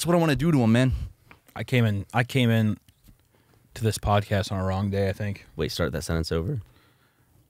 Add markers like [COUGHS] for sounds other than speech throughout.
That's what I want to do to him, man. I came in. I came in to this podcast on a wrong day. I think Wait, start that sentence over.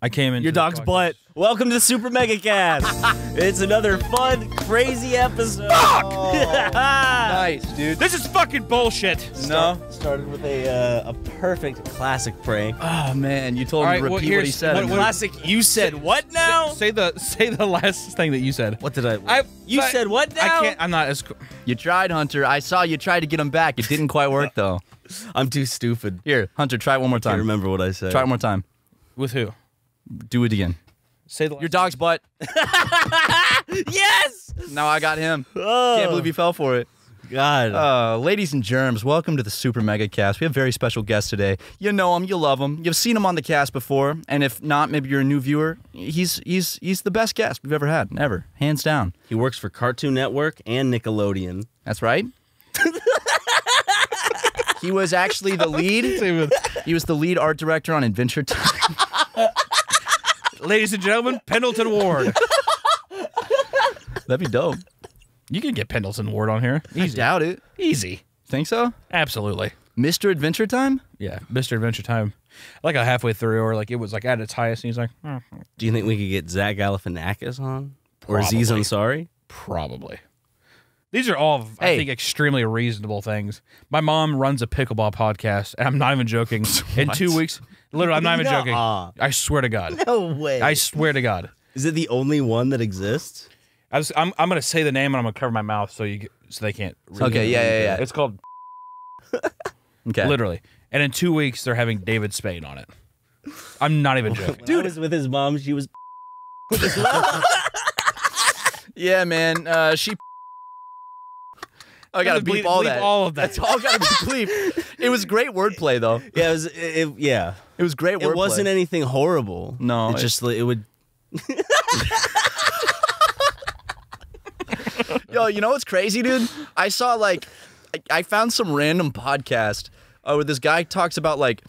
I came in. Your dog's butt. Welcome to Super Mega Cast. [LAUGHS] it's another fun, crazy episode. Fuck! [LAUGHS] nice, dude. This is fucking bullshit. No. Started with a uh, a perfect classic prank. Oh man, you told All him to right, well, repeat what he said. what- what- Classic. You said what now? Say the say the last thing that you said. What did I? I you but said what now? I can't. I'm not as. co- you tried, Hunter. I saw you tried to get him back. It didn't quite work though. [LAUGHS] I'm too stupid. Here, Hunter, try it one more I time. remember what I said. Try it one more time. With who? Do it again. Say the Your dog's butt. [LAUGHS] Yes. Now I got him. Oh Can't believe he fell for it. God. Uh, ladies and germs, welcome to the Super Mega Cast. We have a very special guest today. You know him, you love him. You've seen him on the cast before, and if not, maybe you're a new viewer. He's he's he's the best guest we've ever had, ever, hands down. he works for Cartoon Network and Nickelodeon. That's right. he was actually the [LAUGHS] lead. He was the lead art director on Adventure Time. [LAUGHS] Ladies and gentlemen, Pendleton Ward. That'd be dope. You can get Pendleton Ward on here. I Easy. doubt it. Easy. Think so? Absolutely. Mr. Adventure Time? Yeah, Mr. Adventure Time. Like a halfway through, or like it was like at its highest, and he's like, "Hmm, Do you think we could get Zach Galifianakis on or Aziz Probably. Ansari? probably. These are all, I think, extremely reasonable things. My mom runs a pickleball podcast, and I'm not even joking. [LAUGHS] In two weeks, literally, I'm not even joking. Nuh-uh. I swear to God. No way. I swear to God. Is it the only one that exists? I was, I'm, I'm gonna say the name and I'm gonna cover my mouth so you so they can't. read Okay, it. yeah, yeah, yeah. It's called [LAUGHS] Okay. literally, and in two weeks they're having David Spade on it. I'm not even joking. Dude, I was with his mom. She was. [LAUGHS] Yeah, man. Uh, she. I gotta Bleep- bleep all bleep that. all of that. That's all gotta be bleep. It was great wordplay, though. Yeah, it was. It, it- yeah, It was great wordplay. it wasn't anything horrible. No, it it- just it would. [LAUGHS] Yo, you know what's crazy, dude? I saw like, I- I found some random podcast uh, where this guy talks about like,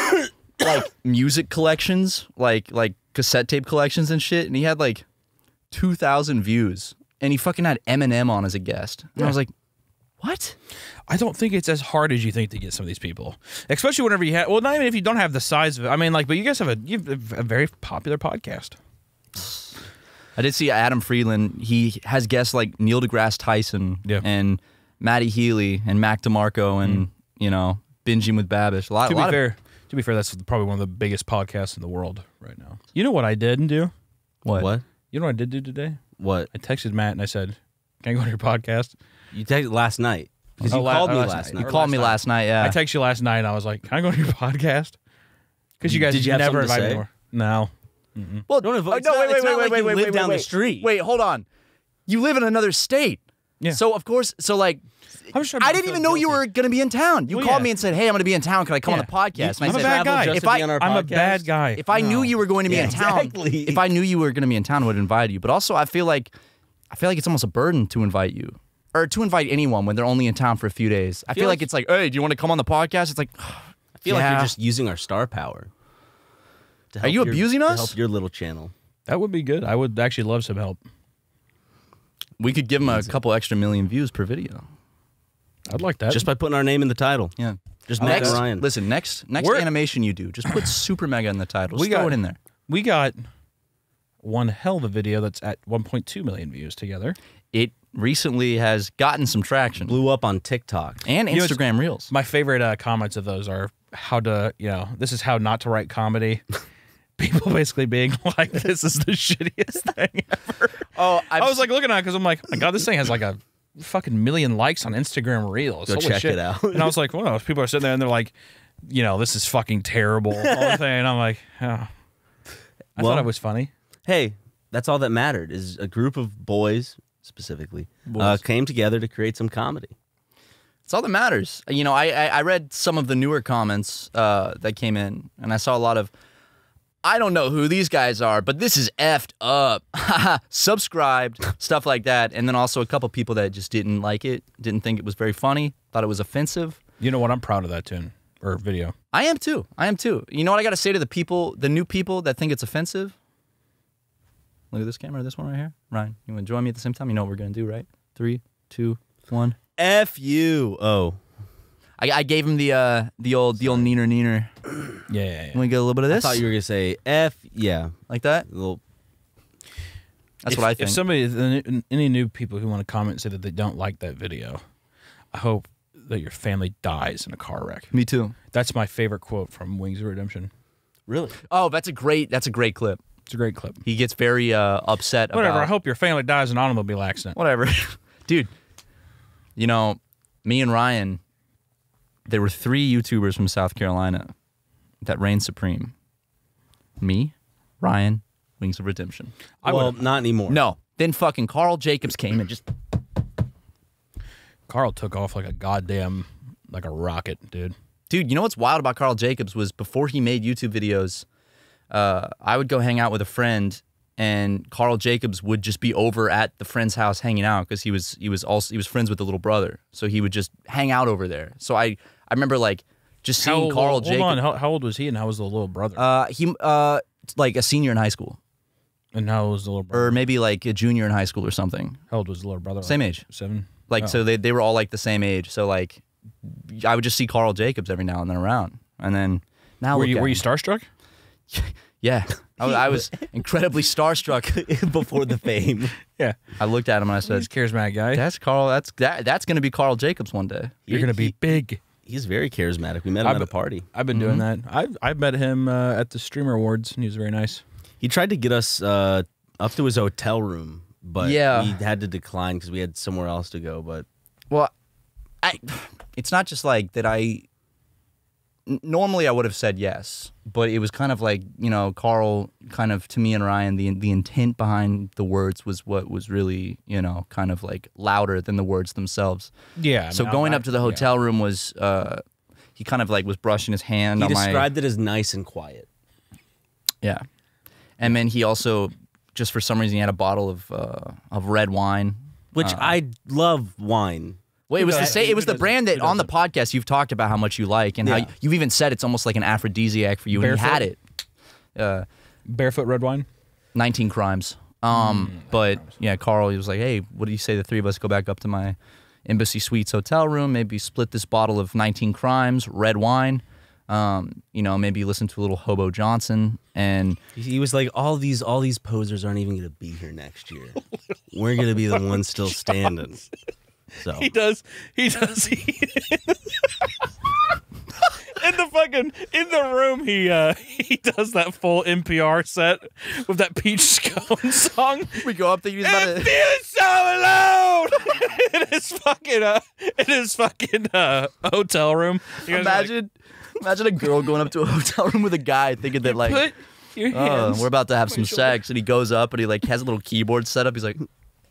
[COUGHS] like music collections, like like cassette tape collections and shit, and he had like two thousand views, and he fucking had Eminem on as a guest, and I was like, what? I don't think it's as hard as you think to get some of these people, especially whenever you have. Well, not even if you don't have the size of it. I mean, like, but you guys have a you have a very popular podcast. I did see Adam Friedland. He has guests like Neil deGrasse Tyson Yeah. Mm. and Matty Healy and Mac DeMarco and you know binging with Babish. A lot, To a be lot of fair, to be fair, that's probably one of the biggest podcasts in the world right now. You know what I did and do? what? What? You know what I did do today? What? I texted Matt and I said, "Can I go on your podcast?" You texted last night because Oh, you la- called oh, me last last night. You night. called me last last night. Yeah. I texted you last night and I was like, "Can I go on your [LAUGHS] podcast?" Because you guys Did you never invite me say? more. No. well, Don't avoid- oh, uh, no, not- wait, wait, it's not wait, like wait, you wait, live wait, down the street. Wait, hold on. You live in another state. Yeah. So of course, so like, I'm just trying to I didn't even feel know you were gonna be in town. You Well, called yeah. me and said, "Hey, I'm gonna be in town. Can I come on the podcast?" I'm and a I said, bad guy. If I- I'm a bad guy. If I knew you were going to be Yeah, in town, exactly. if I knew you were going to be in town, I would invite you. But also, I feel like, I feel like it's almost a burden to invite you, or to invite anyone when they're only in town for a few days. I feel, feel like, like- it's like, hey, do you want to come on the podcast? It's like, I feel like you're just using our star power. to Are you your- abusing to us? help your little channel. That would be good. I would actually love some help. we could give them a couple extra million views per video. I'd like that. Just by putting our name in the title. Yeah. Just uh, Matt Next, Ryan. listen, next next We're- animation you do, just put Super Mega in the title. Just We throw got- it in there. we got one hell of a video that's at 1.2 million views together. It recently has gotten some traction blew up on TikTok. and You know, Instagram Reels. My favorite uh, comments of those are how to, you know, this is how not to write comedy. [LAUGHS] People basically being [LAUGHS] like, this is the shittiest [LAUGHS] thing ever. Oh, I was like looking at it because I'm like, my God, this thing has like a fucking million likes on Instagram Reels. Go Holy check shit. it out. and I was like, well, people are sitting there and they're like, you know, this is fucking terrible. All the thing. And I'm like, oh. I Well- thought it was funny. Hey, that's all that mattered. Is a group of boys specifically uh, came together to create some comedy. It's all that matters. You know, I I, I read some of the newer comments uh, that came in, and I saw a lot of. I don't know who these guys are, but this is effed up. [LAUGHS] Subscribed, [LAUGHS] stuff like that, and then also a couple people that just didn't like it, didn't think it was very funny, thought it was offensive. You know what? I'm proud of that tune or video. I am too. I am too. You know what I got to say to the people, the new people that think it's offensive? Look at this camera, this one right here. Ryan, you want to join me at the same time? You know what we're going to do, right? Three, two, one. F you. Oh, I, I gave him the uh the old the old neener neener. [CLEARS THROAT] Yeah, yeah, yeah. Want to get a little bit of I this? thought you were gonna say F. Yeah, like that? a little. That's if, what I think. If somebody, any new people who want to comment and say that they don't like that video, I hope that your family dies in a car wreck. Me too. That's my favorite quote from Wings of Redemption. Really? Oh, that's a great that's a great clip. It's a great clip. He gets very uh, upset Whatever. about I hope your family dies in an automobile accident. whatever. [LAUGHS] Dude, you know, me and Ryan, there were three YouTubers from South Carolina that reigned supreme. Me, Ryan, Wings of Redemption. I well, not anymore. No. Then fucking Carl Jacobs came and just Carl took off like a goddamn, like a rocket, dude. Dude, you know what's wild about Carl Jacobs was before he made YouTube videos, uh, I would go hang out with a friend and Carl Jacobs would just be over at the friend's house hanging out because he was he was also he was friends with the little brother. So he would just hang out over there. So I I remember like just seeing old, Carl hold Jacobs. on. How, how old was he, and how was the little brother? Uh, he uh, like a senior in high school, and how was the little brother? or maybe like a junior in high school or something. how old was the little brother? Same Like age. Seven. Like Oh. so they they were all like the same age. So like I would just see Carl Jacobs every now and then around, and then now Were you were you starstruck? [LAUGHS] Yeah, I, was- I was incredibly starstruck. [LAUGHS] before the fame. Yeah. I looked at him and I He's said, a charismatic guy. "That's Carl. That's that. That's going to be Carl Jacobs one day." You're gonna be big. He's very charismatic. We met him I've- at a party. I've been doing that. I've I've met him uh, at the Streamer Awards, and he was very nice. He tried to get us uh, up to his hotel room, but Yeah. we had to decline because we had somewhere else to go. But Well, I. It's not just like that. I. n- Normally, I would have said yes, but it was kind of like you know, Carl. Kind of to me and Ryan, the the intent behind the words was what was really you know, kind of like louder than the words themselves. Yeah. So mean, going I- up to the yeah. hotel room was. uh He kind of like was brushing his hand he on my. described it as nice and quiet. Yeah, and then he also, just for some reason, he had a bottle of uh, of red wine. Which I love wine. Well, it was the doesn't? same. It was the brand that on the podcast you've talked about how much you like and how Yeah. you, you've even said it's almost like an aphrodisiac for you. And he Barefoot? had it. Uh, barefoot red wine. 19 crimes. Mm, Um, but yeah, Carl, he was like, "Hey, what do you say the three of us go back up to my Embassy Suites hotel room? Maybe split this bottle of 19 crimes, red wine. Um, you know, maybe listen to a little Hobo Johnson and He he was like, all these all these posers aren't even going to be here next year. [LAUGHS] We're going to be the ones still standing. So He does. He does. He, [LAUGHS] in the fucking in the room, he uh he does that full NPR set with that peach scone [LAUGHS] song. we go up there. He's I'm feeling so alone [LAUGHS] in his fucking uh in his fucking uh hotel room. He goes like, imagine, imagine a girl going up to a hotel room with a guy thinking that like. put your Oh, we're about to have on some sex, and he goes up and he like has a little keyboard set up. He's like,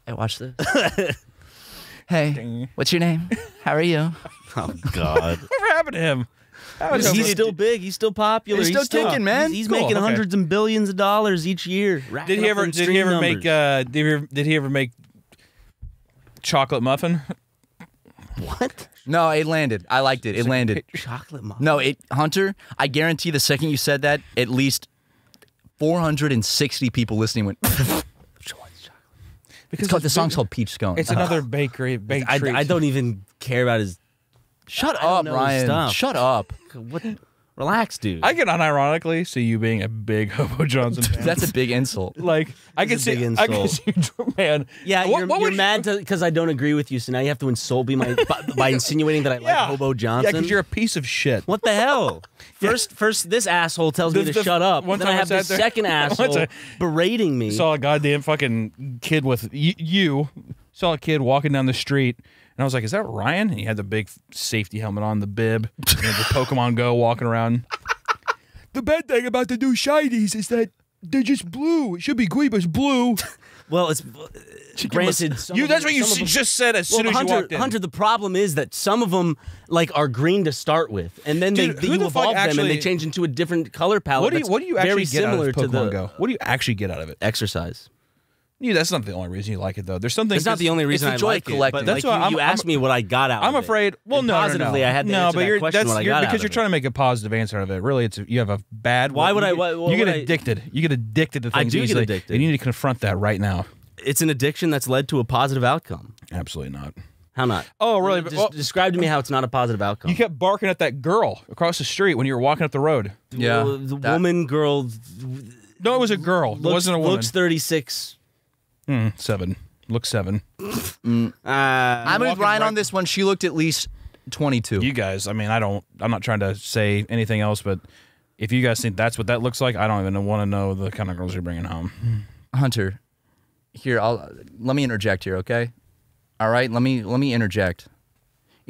"Hey, watch this. Hey, Ding. what's your name? How are you? [LAUGHS] oh [LAUGHS] god. Whatever happened to him? That He's over- still big. He's still popular. He's still kicking, man. He's, he's Cool, making okay. hundreds and billions of dollars each year. Did he ever? Did he stream ever make? Uh, did he ever? Did he ever make chocolate muffin? what? No, it landed. I liked it. It landed. [LAUGHS] Chocolate muffin. No, it Hunter. I guarantee the second you said that, at least 460 people listening went. Because It's called, the song's called Peach Scone. It's another bakery baked I, treat. I don't even care about his. Shut up, Ryan. Shut up. What? Relax, dude. I can unironically see you being a big [LAUGHS] Hobo Johnson fan. That's a big insult. [LAUGHS] like I can That's a see. big I can insult. see, [LAUGHS] man. yeah, What- you're, what you're mad because I don't agree with you, so now you have to insult me by, by insinuating that I like Hobo Johnson. Yeah, because you're a piece of shit. What the hell? First, first, this asshole tells me to the- shut up. one then time I I have this there- second asshole time- berating me. Saw a goddamn fucking kid with y- you. Saw a kid walking down the street, and I was like, "Is that Ryan?" And he had the big safety helmet on, the bib, and the [LAUGHS] Pokemon Go walking around. [LAUGHS] the bad thing about the new shinies is that they're just blue. It should be green, but it's blue. [LAUGHS] well, it's granted. some you. of That's them- what you s- them- just said as Well, soon as Hunter, you walked in. Hunter, the problem is that some of them like are green to start with, and then Dude, they, who you the fuck evolve them and they change into a different color palette. what do you What do you actually very get out similar of to Pokemon the Go? What do you actually get out of it? exercise? Yeah, that's not the only reason you like it, though. There's something. It's not the only reason the I joy of like it. collecting. But That's like why you, I'm- you I'm- asked me what I got out. Of it. I'm of it. afraid. Well, And no, positively, no, no. I had to no, answer but that you're question that's what I you're, got because out you're of trying to make a positive answer out of it. Really, it's you have a bad. Why would you I- get- why- what you get would I- addicted. You get addicted to I things. do get easily, addicted. And you need to confront that right now. It's an addiction that's led to a positive outcome. Absolutely not. How not? Oh, really? Just Well- describe to me how it's not a positive outcome. You kept barking at that girl across the street when you were walking up the road. Yeah, the woman girl No, it was a girl. it wasn't a woman. looks 36. Hmm, seven. Look seven. Uh, I'm with Ryan right- on this one. She looked at least 22. You guys, I mean, I don't. I'm not trying to say anything else, but if you guys think that's what that looks like, I don't even want to know the kind of girls you're bringing home. Hunter, here, I'll let me interject here, okay? All right, let me let me interject.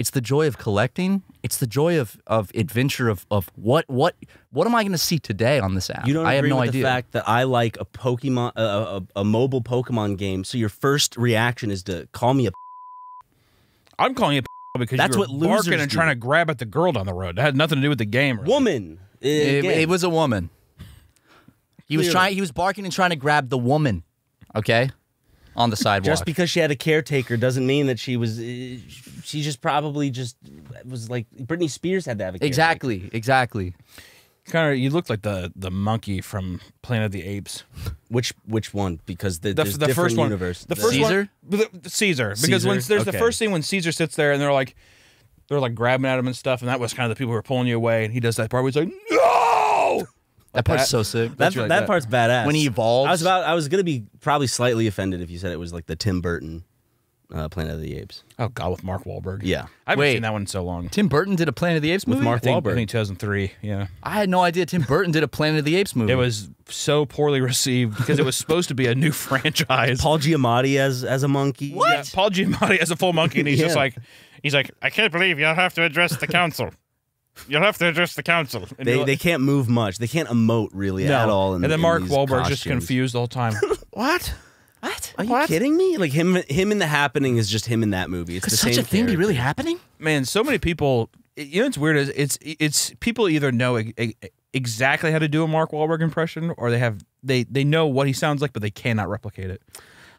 It's the joy of collecting. It's the joy of of adventure of of what what what am I going to see today on this app? you don't I have agree no with idea. the fact that I like a Pokemon, a, a, a mobile Pokemon game. So your first reaction is to call me a. I'm calling you a [LAUGHS] because That's you were what losers barking and do. trying to grab at the girl down the road. That had nothing to do with the game. really. woman. Eh, it, it was a woman. He was trying. He was barking and trying to grab the woman. Okay, on the sidewalk. just because she had a caretaker doesn't mean that she was. Uh, she just probably just was like Britney Spears had to have a caretaker. exactly, exactly. Kind of, you look like the the monkey from Planet of the Apes. Which which one? Because the, The, the different first one, universe. the first Caesar? one, the, the Caesar. Because when Caesar? there's the first scene when Caesar sits there and they're like, they're like grabbing at him and stuff, and that was kind of the people who were pulling you away, and he does that part where he's like, no. That part's that. so sick. that, That's right, that that- part's badass. When he evolves. I was about. I was gonna be probably slightly offended if you said it was like the Tim Burton uh, Planet of the Apes. Oh God, with Mark Wahlberg. Yeah. I haven't Wait. seen that one in so long. Tim Burton did a Planet of the Apes With. Mark I think, Wahlberg. I think 2003. Yeah, I had no idea Tim Burton did a Planet of the Apes movie. it was so poorly received because it was supposed to be a new [LAUGHS] franchise. Paul Giamatti as as a monkey. Yeah, Paul Giamatti as a full monkey, and he's just like, he's like, I can't believe you'll have to address the council. You'll have to address the council. And They you're they can't move much. They can't emote really no. at all. In, and then Mark these Wahlberg just confused the whole time. [LAUGHS] what? what? Are you kidding me? Like him him in the happening is just him in that movie. It's the such same a thing be really happening? Man, so many people. You know what's weird is it's it's people either know e- e- exactly how to do a Mark Wahlberg impression, or they have they they know what he sounds like, but they cannot replicate it.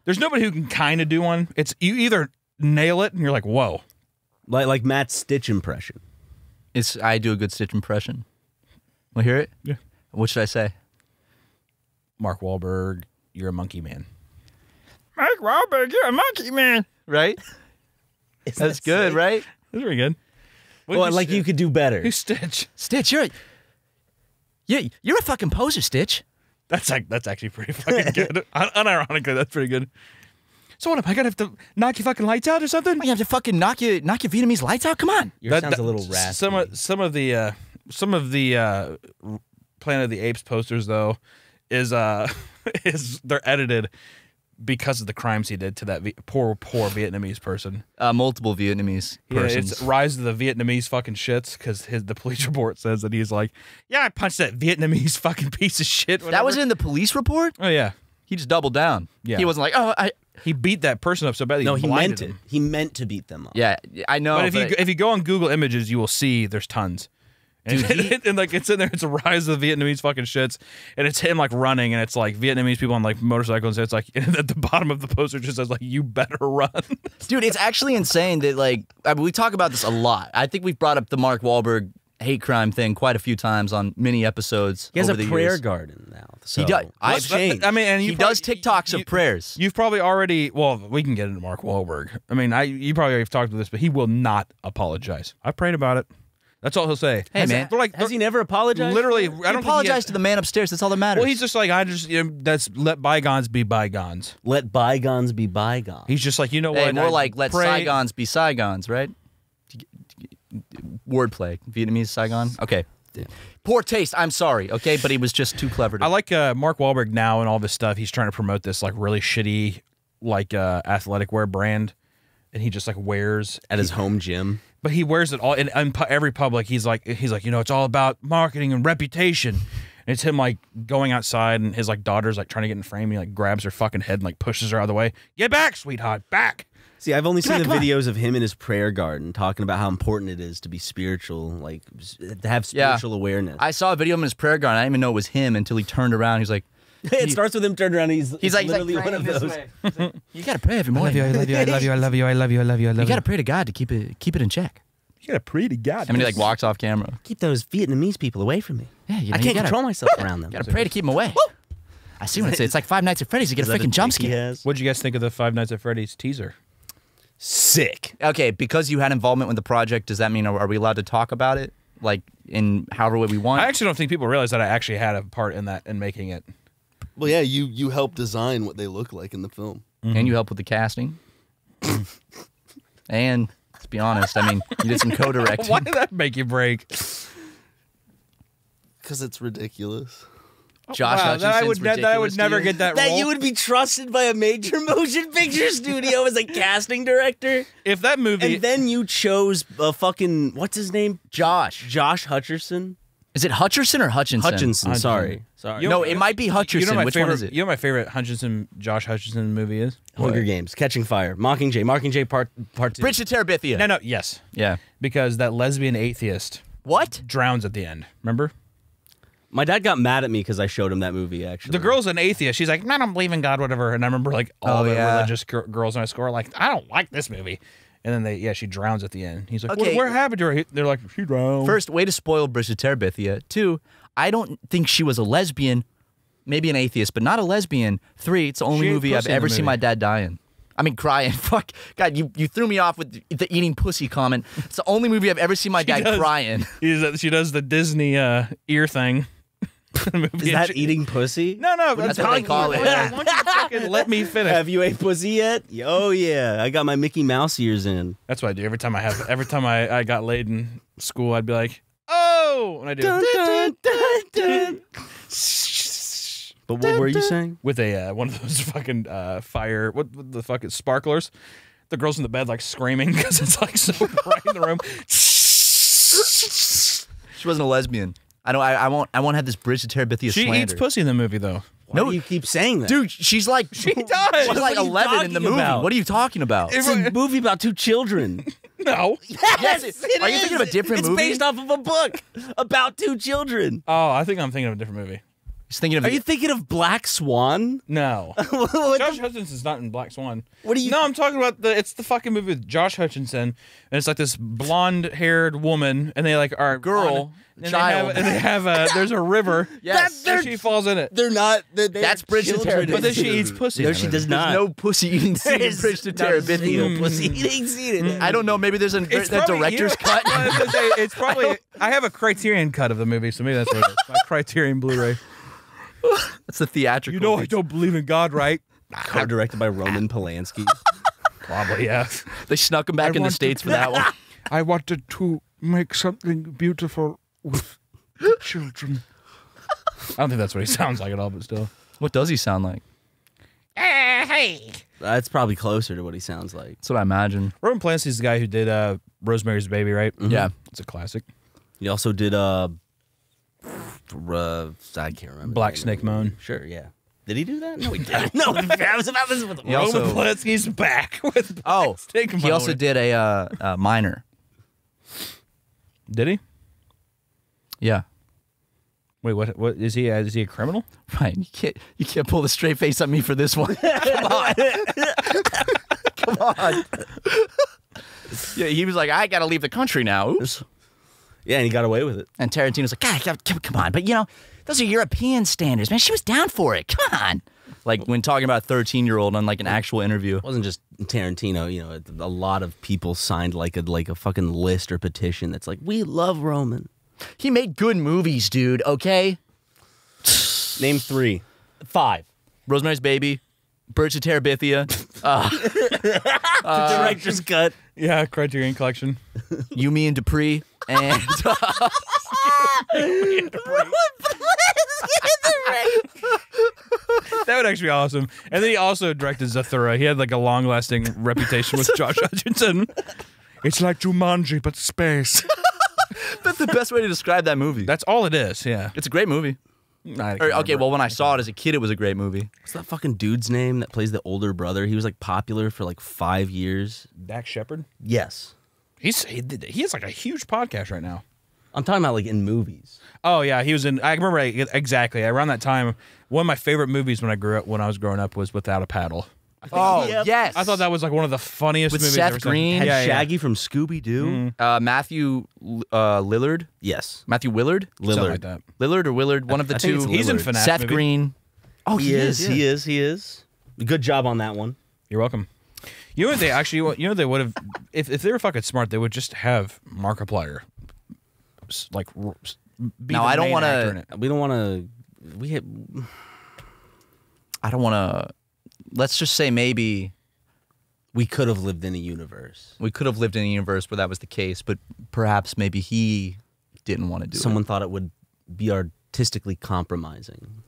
There's nobody who can kind of do one. It's you either nail it and you're like, whoa. like like Matt's Stitch impression. It's I do a good Stitch impression. Want to hear it? Yeah. What should I say? Mark Wahlberg, you're a monkey man. Mark Wahlberg, you're a monkey man. Right? [LAUGHS] That's good, right? That's very good. What Well, did like you could do better. Who's Stitch? Stitch, you're a, you, you're a fucking poser, Stitch. That's like that's actually pretty fucking [LAUGHS] good. Un- Unironically, that's pretty good. So what am I gonna have to knock your fucking lights out or something? You have to fucking knock your knock your Vietnamese lights out. Come on. Yours sounds a little raspy. Some of some of the uh, some of the uh, Planet of the Apes posters though is uh [LAUGHS] is they're edited because of the crimes he did to that v- poor poor Vietnamese person. Uh, multiple Vietnamese Yeah, persons. it's rise of the Vietnamese fucking shits because his the police [LAUGHS] report says that he's like, yeah, I punched that Vietnamese [LAUGHS] fucking piece of shit. that was whatever." in the police report. Oh yeah, He just doubled down. Yeah. He wasn't like, oh, I. he beat that person up so badly. no, he blinded meant it. him. He meant to beat them up. Yeah, I know. But if you if you go on Google Images, you will see there's tons. [LAUGHS] And, and, like it's in there, it's a rise of the Vietnamese fucking shits, and it's him like running, and it's like Vietnamese people on like motorcycles. And it's like [LAUGHS] and at the bottom of the poster just says like "You better run." [LAUGHS] Dude, it's actually insane that like I mean, we talk about this a lot. I think we've brought up the Mark Wahlberg hate crime thing quite a few times on many episodes. He has over a the prayer years. garden now. So He does. I- what's changed? I mean, and you He probably- does TikToks you- of prayers. You've probably already well, we can get into Mark Wahlberg. I mean, I you probably have talked about this, but he will not apologize. I prayed about it. That's all he'll say. Hey, Has- man. they're like has he never apologized? literally? I don't he apologize has- to the man upstairs. That's all that matters. Well, he's just like I just you know, that's let bygones be bygones. Let bygones be bygones. He's just like you know hey, what? more I like let pray- Saigons be Saigons, right? Wordplay, Vietnamese Saigon. Okay. Poor taste. I'm sorry. Okay, but he was just too clever. To, I like uh, Mark Wahlberg now and all this stuff. He's trying to promote this like really shitty, like uh, athletic wear brand, and he just like wears. at his home gym. But he wears it all in, in pu- every public. He's like he's like you know it's all about marketing and reputation. And it's him like going outside and his like daughter's like trying to get in frame. He like grabs her fucking head and like pushes her out of the way. Get back, sweetheart, back. See, I've only seen back, the come on. videos of him in his prayer garden talking about how important it is to be spiritual, like to have Yeah. spiritual awareness. I saw a video of him in his prayer garden. I didn't even know it was him until he turned around. He's like, [LAUGHS] it starts with him turned around. And he's he's like, he's like literally one of praying those. this way. [LAUGHS] you gotta pray every morning. I love you. I love you. I love you. I love you. I love you. I love You You gotta pray to God to keep it keep it in check. You gotta pray to God. I mean, he like walks off camera. Keep those Vietnamese people away from me. Yeah, you know, I can't gotta, control myself around them. Gotta pray to keep him away. I see what I say. It's like Five Nights at Freddy's. You get a freaking jump scare. has? What'd you guys think of the Five Nights at Freddy's teaser? Sick. Okay, because you had involvement with the project, does that mean are, are we allowed to talk about it, like in however way we want? I actually don't think people realize that I actually had a part in that in making it. Well, yeah, you you help design what they look like in the film. and you help with the casting. [LAUGHS] and let's be honest, I mean, you did some co-directing. [LAUGHS] Why did that make you break? [LAUGHS] Because it's ridiculous. Oh, Josh Wow, that I would ne- that I would never get that, That role. you would be trusted by a major [LAUGHS] motion picture studio as a casting director, if that movie. and then you chose a fucking what's his name, Josh. Josh Hutcherson. Is it Hutcherson or Hutchinson? Hutchinson. Hutchinson. Sorry, sorry. You know- No, it might be Hutcherson. You know my Which favorite, one is it? You know my favorite Hutchinson Josh Hutchinson movie is? Hunger Games, Catching Fire, Mockingjay, Mockingjay Part Part Two. Bridge to Terabithia. No, no, yes, Yeah. because that lesbian atheist What? drowns at the end. Remember? My dad got mad at me because I showed him that movie. Actually, The girl's an atheist. She's like, Man, I don't believe in God, whatever. And I remember like all Oh, the yeah. religious gir- girls in my score like, I don't like this movie. And then they, yeah, she drowns at the end. He's like, Okay. what, what happened to her? They're like, she drowned. First, way to spoil Bridge to Terabithia. Two, I don't think she was a lesbian. Maybe an atheist, but not a lesbian. Three, it's the only She movie I've pussy in the ever seen my dad die in. I mean, crying. [LAUGHS] Fuck. God, you, you threw me off with the- the eating pussy comment. It's the only movie I've ever seen my dad does. crying. He's, she does the Disney uh, ear thing. [LAUGHS] The movie. is that She- eating pussy? No, no, That's what they call it. Why you let me [LAUGHS] finish? Have you ate pussy yet? Oh yeah, I got my Mickey Mouse ears in. That's what I do every time I have. Every time I, I got laid in school, I'd be like, "Oh," and I do Dun, dun, dun, [LAUGHS] dun. But what were you saying? with a uh, one of those fucking uh, fire. What, what the fuck is sparklers? The girls in the bed like screaming because it's like so bright in the room. She wasn't a lesbian. I don't. I, I won't. I won't have this Bridge to Terabithia She slander. eats pussy in the movie though. Why No, do you keep saying that? Dude, she's like She does. She's What like 11 in the movie. about? What are you talking about? it's a movie about two children. [LAUGHS] No. [LAUGHS] Yes, it- are you thinking of a different it's movie? It's based off of a book about two children. Oh, I think I'm thinking of a different movie. He's thinking of Are you thinking of Black Swan? No. [LAUGHS] what, Josh the- Hutchinson's not in Black Swan. What are you- No, I'm talking about the. It's the fucking movie with Josh Hutchinson, and it's like this blonde-haired woman, and they like are Girl, on- and child. They have, and they have a. There's a river. [LAUGHS] Yes. and she falls in it. they're not. They're, they're That's Bridge to. Terabithia. But then she eats pussy. No, she does not. There's no pussy eating scene in There's Bridge to not a Terabithia. pussy eating scene in. I don't know. Maybe there's an It's the probably- director's you know- cut. [LAUGHS] I say, it's probably. I have a Criterion cut of the movie, so maybe that's what it is. My Criterion Blu-ray. [LAUGHS] That's the theatrical. You know, I don't believe in God, right? [LAUGHS] Co-directed by Roman Polanski. [LAUGHS] Probably, yeah. They snuck him back I in the wanted- states for that one. I wanted to make something beautiful with children. I don't think that's what he sounds like at all, but still. What does he sound like? Hey. That's probably closer to what he sounds like. That's what I imagine. Roman Polanski's the guy who did uh, Rosemary's Baby, right? Yeah. It's a classic. He also did uh, uh I can't remember. Black Snake. Moan. Sure, yeah. Did he do that? No, he [LAUGHS] didn't. no, I was about this with He also- Roman Polanski's back [LAUGHS] with Oh, Snake he also did a uh, uh, minor. Did he? Yeah. Wait, what? What is he? Uh, is he a criminal? [LAUGHS] Right. You can't. You can't pull the straight face on me for this one. Come on. Come on. Yeah, he was like, I got to leave the country now. Oops. Yeah, and he got away with it. And Tarantino's like, God, come- come come on. But, you know, those are European standards, man. She was down for it. Come on. Like when talking about a 13 year old on like an actual interview. It wasn't just Tarantino. You know, a lot of people signed like a like a fucking list or petition that's like, we love Roman. He made good movies, dude, okay? Name three, five. Rosemary's Baby, Birds of Terabithia, Uh, [LAUGHS] the uh, director's cut. Yeah, Criterion Collection. You, Me, and Dupree, and [LAUGHS] [LAUGHS] That would actually be awesome. And then he also directed Zathura. He had like a long-lasting reputation with Josh Hutchinson. It's like Jumanji, but space. that's the best way to describe that movie. That's all it is. Yeah. It's a great movie. I Or, okay, remember. well, when I saw it as a kid, it was a great movie. What's that fucking dude's name that plays the older brother? He was like popular for like five years. Dax Shepard. Yes. He's he, he has like a huge podcast right now. I'm talking about like in movies. Oh yeah, he was in. I remember exactly around that time. One of my favorite movies when I grew up, when I was growing up, was Without a Paddle. Oh, Yep. yes. I thought that was like one of the funniest With movies. Seth I've ever seen. Green? Had Yeah, yeah. Shaggy from Scooby Doo. uh, Matthew uh, Lillard. Yes. Matthew Willard? Lillard. like that. Lillard or Willard? One of the I two. He's in Lillard. FNAF. Seth movie. Green. Oh, he, is, He is. He is. Good job on that one. You're welcome. You know what they actually? You know they would have if if they were fucking smart, they would just have Markiplier, s- like r- s- be Now, the I don't wanna- actor in it. We don't want to. We hit, I don't want to. Let's just say maybe we could have lived in a universe. we could have lived in a universe where that was the case, but perhaps maybe he didn't want to do it. Someone thought it would be artistically compromising.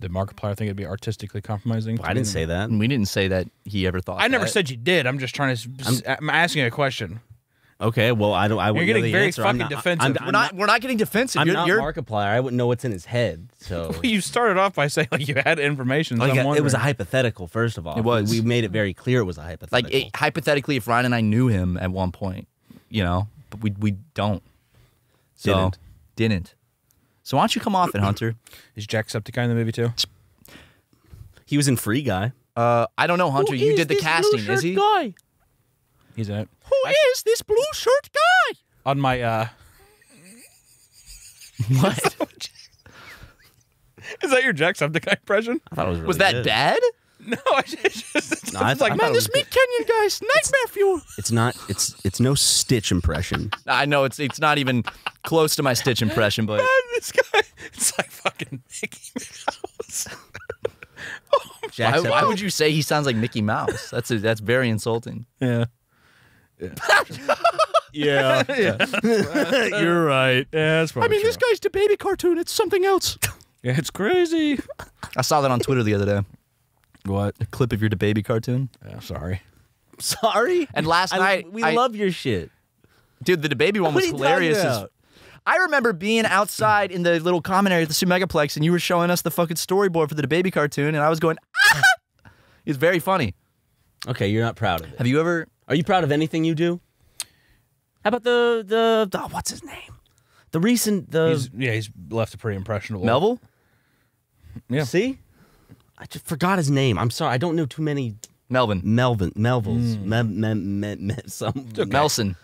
Did Markiplier think it'd be artistically compromising? I didn't say that. it. We didn't say that he ever thought. I never that. said you did. I'm just trying to. I'm asking a question. Okay, well, I don't. I wouldn't getting know the very answer. I'm fucking not- defensive. I'm, We're I'm not. We're not getting defensive. I'm you're, not you're- Markiplier. I wouldn't know what's in his head. So, [LAUGHS] You started off by saying like you had information. So like, I'm it was a hypothetical. First of all, It was. We made it very clear it was a hypothetical. like it, hypothetically, if Ryan and I knew him at one point, you know, but we we don't. So Didn't. didn't. So why don't you come off it, Hunter? [CLEARS THROAT] Is Jacksepticeye in the movie too? he was in Free Guy. Uh, I don't know, Hunter. Who you did the casting, is he? Guy? He's in it. Who is this blue shirt guy? On my uh, [LAUGHS] What? [LAUGHS] is that your Jacksepticeye impression? I thought it was really was that good. bad? [LAUGHS] No, I just, it's No, I it's th- like I man, thought it this was MeatCanyon guy's nightmare fuel. It's not. It's it's no Stitch impression. I know it's it's not even close to my Stitch impression, but man, this guy. It's like fucking Mickey Mouse. why, Jacksepticeye. why would you say he sounds like Mickey Mouse? That's a, that's very insulting. Yeah. Yeah, [LAUGHS] yeah [LAUGHS] [LAUGHS] you're right. Yeah, that's probably I mean, true. This guy's the baby cartoon. It's something else. Yeah, it's crazy. I saw that on Twitter the other day. What? A clip of your the baby cartoon. Yeah, sorry. Sorry. And last I- night, we I- love your shit. Dude, the baby one What was are you talking hilarious. as- I remember being outside in the little common area at the Super Megaplex, and you were showing us the fucking storyboard for the baby cartoon, and I was going, ah! It's very funny. Okay, you're not proud of it. Have you ever? Are you proud of anything you do? How about the the, the what's his name? The recent the He's yeah, he's left a pretty impressionable. Melville? Yeah. see? I just forgot his name. I'm sorry. I don't know too many Melvin. Melvin Melvilles. Me, me, me, me, some Melson.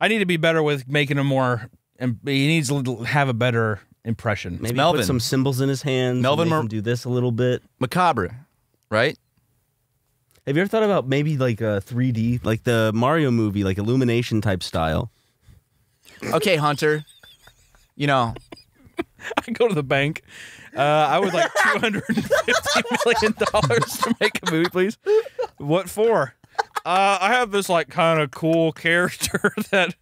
I need to be better with making him more. And he needs to have a better impression. maybe Melvin. put some symbols in his hands. Melvin Melvin Mer- him do this a little bit. Macabre. Right? Have you ever thought about maybe like a 3D, like the Mario movie, like illumination type style? Okay, Hunter. You know, [LAUGHS] I go to the bank. Uh, I would like [LAUGHS] two hundred and fifty million dollars to make a movie, please. What for? Uh, I have this like kind of cool character [LAUGHS] that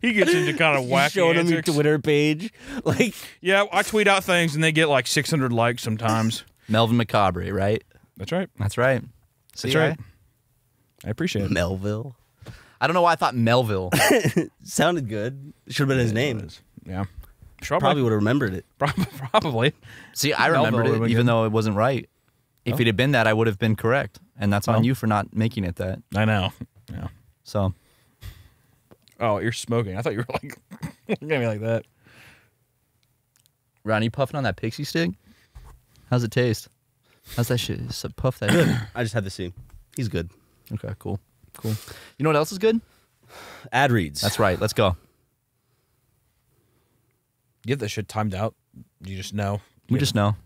he gets into kind of wacky Showing him your. Twitter page, like Yeah, I tweet out things and they get like six hundred likes sometimes. Melvin Macabre, right? That's right. That's right. See, That's right. I- I appreciate it. Melville. I don't know why I thought Melville. [LAUGHS] Sounded good. Should have been his name. Yeah, probably. Probably would have remembered it. [LAUGHS] Probably. See, I Melville remembered would've it, been even good. though it wasn't right. If oh. it had been that, I would have been correct, and that's on Oh. you for not making it that. I know. Yeah. So, Oh, you're smoking. I thought you were like [LAUGHS] looking at me like that. Ronnie puffing on that pixie stick? How's it taste? How's that shit? So puff that. shit. [CLEARS THROAT] I just had to see. He's good. okay, cool, cool. You know what else is good? Ad reads. That's right. Let's go. You have that shit timed out. You just know. We You just know.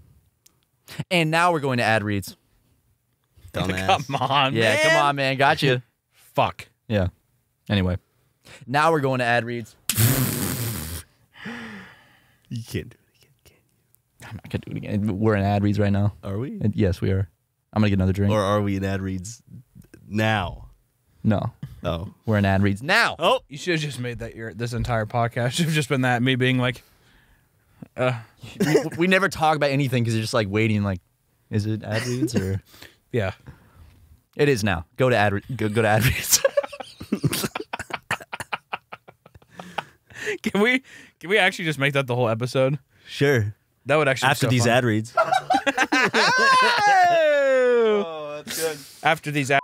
And now we're going to ad reads. [LAUGHS] dumbass. Come on. Yeah, man. come on, man. Got you. [LAUGHS] Fuck. Yeah. Anyway, now we're going to ad reads. [LAUGHS] You can't do it again. Can I'm not gonna do it again. We're in ad reads right now. Are we? And yes, we are. I'm gonna get another drink. Or are we in ad reads now? no, Oh. we're in ad reads now. Oh, you should have just made that your this entire podcast [LAUGHS] should have just been that me being like, uh, we, we never talk about anything because you're just like waiting. Like, is it ad reads or? [LAUGHS] yeah. It is now. Go to ad. Go, go to ad reads. [LAUGHS] Can we can we actually just make that the whole episode? Sure. That would actually be After so these fun. ad reads. [LAUGHS] Oh, that's good. After these ad-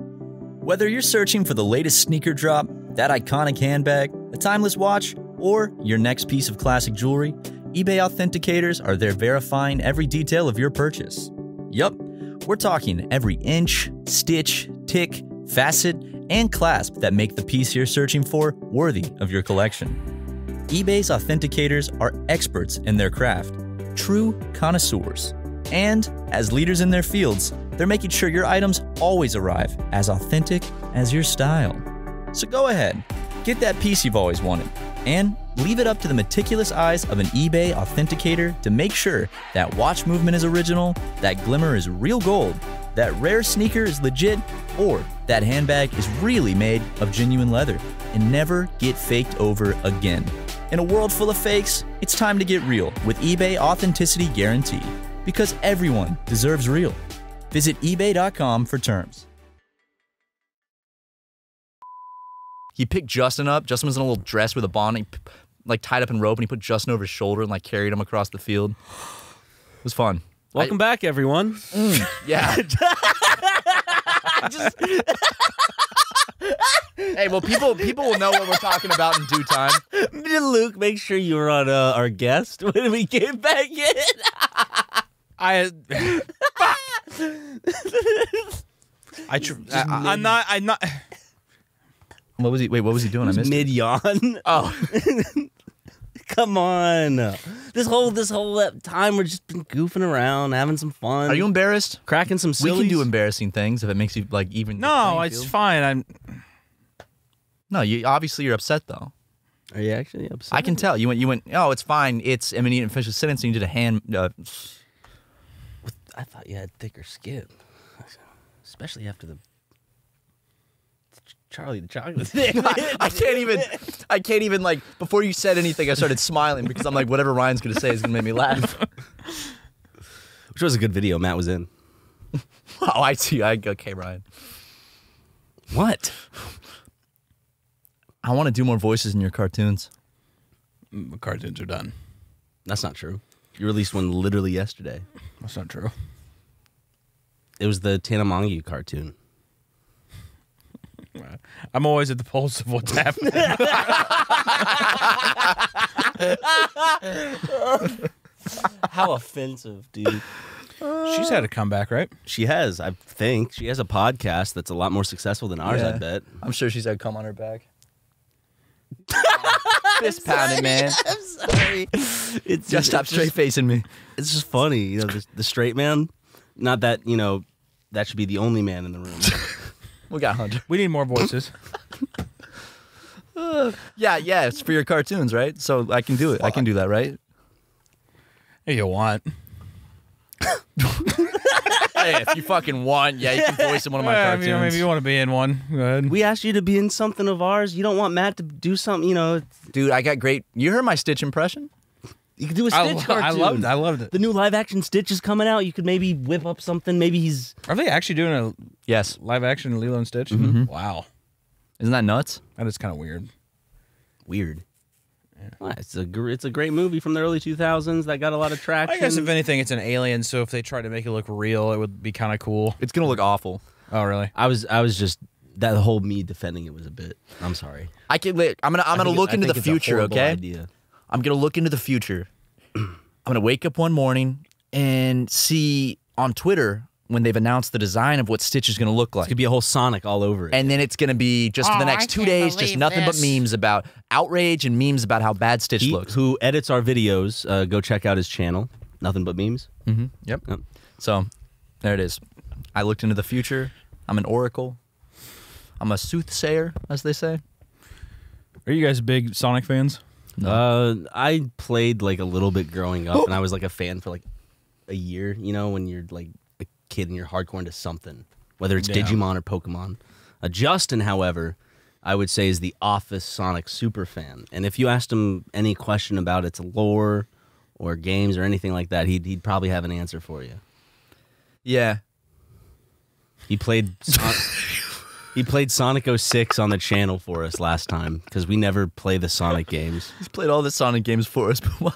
Whether you're searching for the latest sneaker drop, that iconic handbag, a timeless watch, or your next piece of classic jewelry, eBay authenticators are there verifying every detail of your purchase. Yup, we're talking every inch, stitch, tick, facet, and clasp that make the piece you're searching for worthy of your collection. eBay's authenticators are experts in their craft, true connoisseurs. And as leaders in their fields, they're making sure your items always arrive as authentic as your style. So go ahead, get that piece you've always wanted, and leave it up to the meticulous eyes of an eBay authenticator to make sure that watch movement is original, that glimmer is real gold, that rare sneaker is legit, or that handbag is really made of genuine leather and never get faked over again. In a world full of fakes, it's time to get real with eBay Authenticity Guarantee because everyone deserves real. Visit eBay.com for terms. He picked Justin up. Justin was in a little dress with a bonnet, he like tied up in rope, and he put Justin over his shoulder and like carried him across the field. It was fun. Welcome back, everyone. Mm, yeah. [LAUGHS] hey, well, people people will know what we're talking about in due time. [LAUGHS] Luke, make sure you were on uh, our guest when we get back in. I. [LAUGHS] I, tr- I I'm not. I'm not. What was he? Wait, what was he doing? I missed. Mid yawn. Oh, [LAUGHS] Come on. This whole this whole uh, time we're just been goofing around, having some fun. are you embarrassed? cracking some We can do embarrassing things if it makes you like even. No, it's field. fine. I'm. No, you obviously you're upset though. Are you actually upset? I can tell. You went. You went. Oh, it's fine. It's immediate and official sentence. And you did a hand. Uh, I thought you had thicker skin, [LAUGHS] especially after the Charlie the Chocolate [LAUGHS] thing. I can't even. I can't even like. Before you said anything, I started smiling because I'm like, whatever Ryan's gonna say is gonna make me laugh. [LAUGHS] Which was a good video Matt was in. [LAUGHS] oh, I see. I okay, Ryan. What? I want to do more voices in your cartoons. Mm, the cartoons are done. That's not true. You released one literally yesterday. That's not true. It was the Tana Mongeau cartoon. I'm always at the pulse of what's happening. [LAUGHS] How offensive, dude. She's had a comeback, right? She has, I think. She has a podcast that's a lot more successful than ours, I bet. I'm sure she's had cum on her back. [LAUGHS] Fist pounding, man. I'm sorry. It's Just stop straight facing me. It's just funny, you know, the, the straight man. Not that, you know, that should be the only man in the room. [LAUGHS] We got Hunter. We need more [LAUGHS] voices. Uh, yeah, yeah. It's for your cartoons, right? So I can do it. I can do that, right? If you want. [LAUGHS] hey, if you fucking want, yeah, you can voice in one of my Yeah, I cartoons. mean, maybe you want to be in one. Go ahead. we asked you to be in something of ours. You don't want Matt to do something, you know. Dude, I got great. You heard my Stitch impression? You could do a Stitch lo- I cartoon. loved. I loved it. The new live action Stitch is coming out. You could maybe whip up something. Maybe he's Are they actually doing a Yes. live action Lilo and Stitch? Mm-hmm. Mm-hmm. Wow, Isn't that nuts? that is kind of weird. weird. Well, It's a gr- it's a great movie from the early 2000s that got a lot of traction. I guess if anything, it's an alien. So if they tried to make it look real, it would be kind of cool. It's gonna look awful. Oh, really? I was I was just that whole me defending it was a bit. I'm sorry. I can. li- I'm gonna. I'm I gonna think look it- I into the think it's a future. Okay. Idea. I'm gonna look into the future. I'm gonna wake up one morning and see on Twitter when they've announced the design of what Stitch is gonna look like. It like. could be a whole Sonic all over it. and then it's gonna be just for the Oh, next I two days, just believe nothing but memes about outrage and memes about how bad Stitch he looks. who edits our videos, uh, go check out his channel. Nothing but memes. Mm-hmm. Yep. Yep. So there it is. I looked into the future. I'm an oracle. I'm a soothsayer, as they say. Are you guys big Sonic fans? Uh, I played like a little bit growing up, and I [GASPS] was like a fan for like a year. You know, when you're like a kid and you're hardcore into something, whether it's Yeah. Digimon or Pokemon. Uh, Justin, however, I would say is the Office Sonic super fan, and if you asked him any question about its lore or games or anything like that, he'd he'd probably have an answer for you. Yeah. He played. [LAUGHS] Son- He played Sonic 06 on the channel for us last time because we never play the Sonic [LAUGHS] games. He's played all the Sonic games for us, [LAUGHS] but why,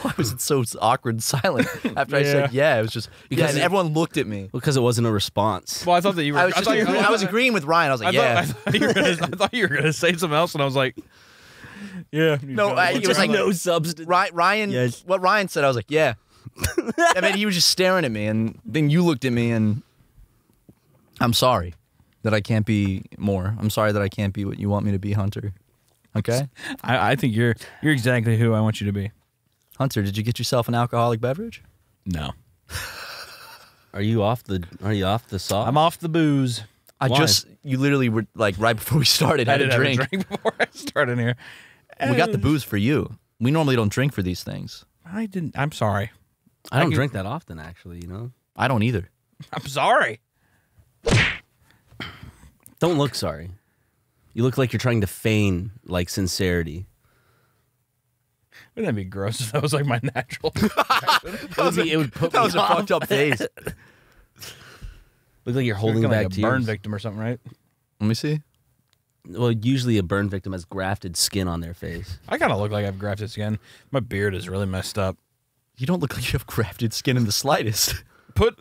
why was it so awkward and silent after I said yeah? It was just because Because and it- everyone looked at me. Because it wasn't a response. Well, I thought that you were. I was, just, thought you, I was agreeing with Ryan. I was I like, thought, yeah. I thought you were gonna, I thought you were gonna say something else, and I was like, yeah. No, I- it was like no substance. Ryan, Ryan Yes. what Ryan said, I was like, yeah. I mean, he was just staring at me, and then you looked at me, and I'm sorry that I can't be more. I'm sorry that I can't be what you want me to be, Hunter. Okay, [LAUGHS] I, I think you're you're exactly who I want you to be. Hunter, did you get yourself an alcoholic beverage? No. Are you off the Are you off the sauce? I'm off the booze. I Why? just you literally were like right before we started I had did a have drink. a drink [LAUGHS] before I started here. We got the booze for you. We normally don't drink for these things. I didn't. I'm sorry. I don't I can- drink that often, actually. You know. I don't either. I'm sorry. Don't look sorry. You look like you're trying to feign like sincerity. Wouldn't that be gross if that was like my natural? [LAUGHS] It would, be, it would put That me was a fucked up [LAUGHS] face. Look like you're holding Kinda back like a tears. burn victim or something, right? Let me see. Well, usually a burn victim has grafted skin on their face. I kind of look like I've grafted skin. My beard is really messed up. You don't look like you have grafted skin in the slightest. Put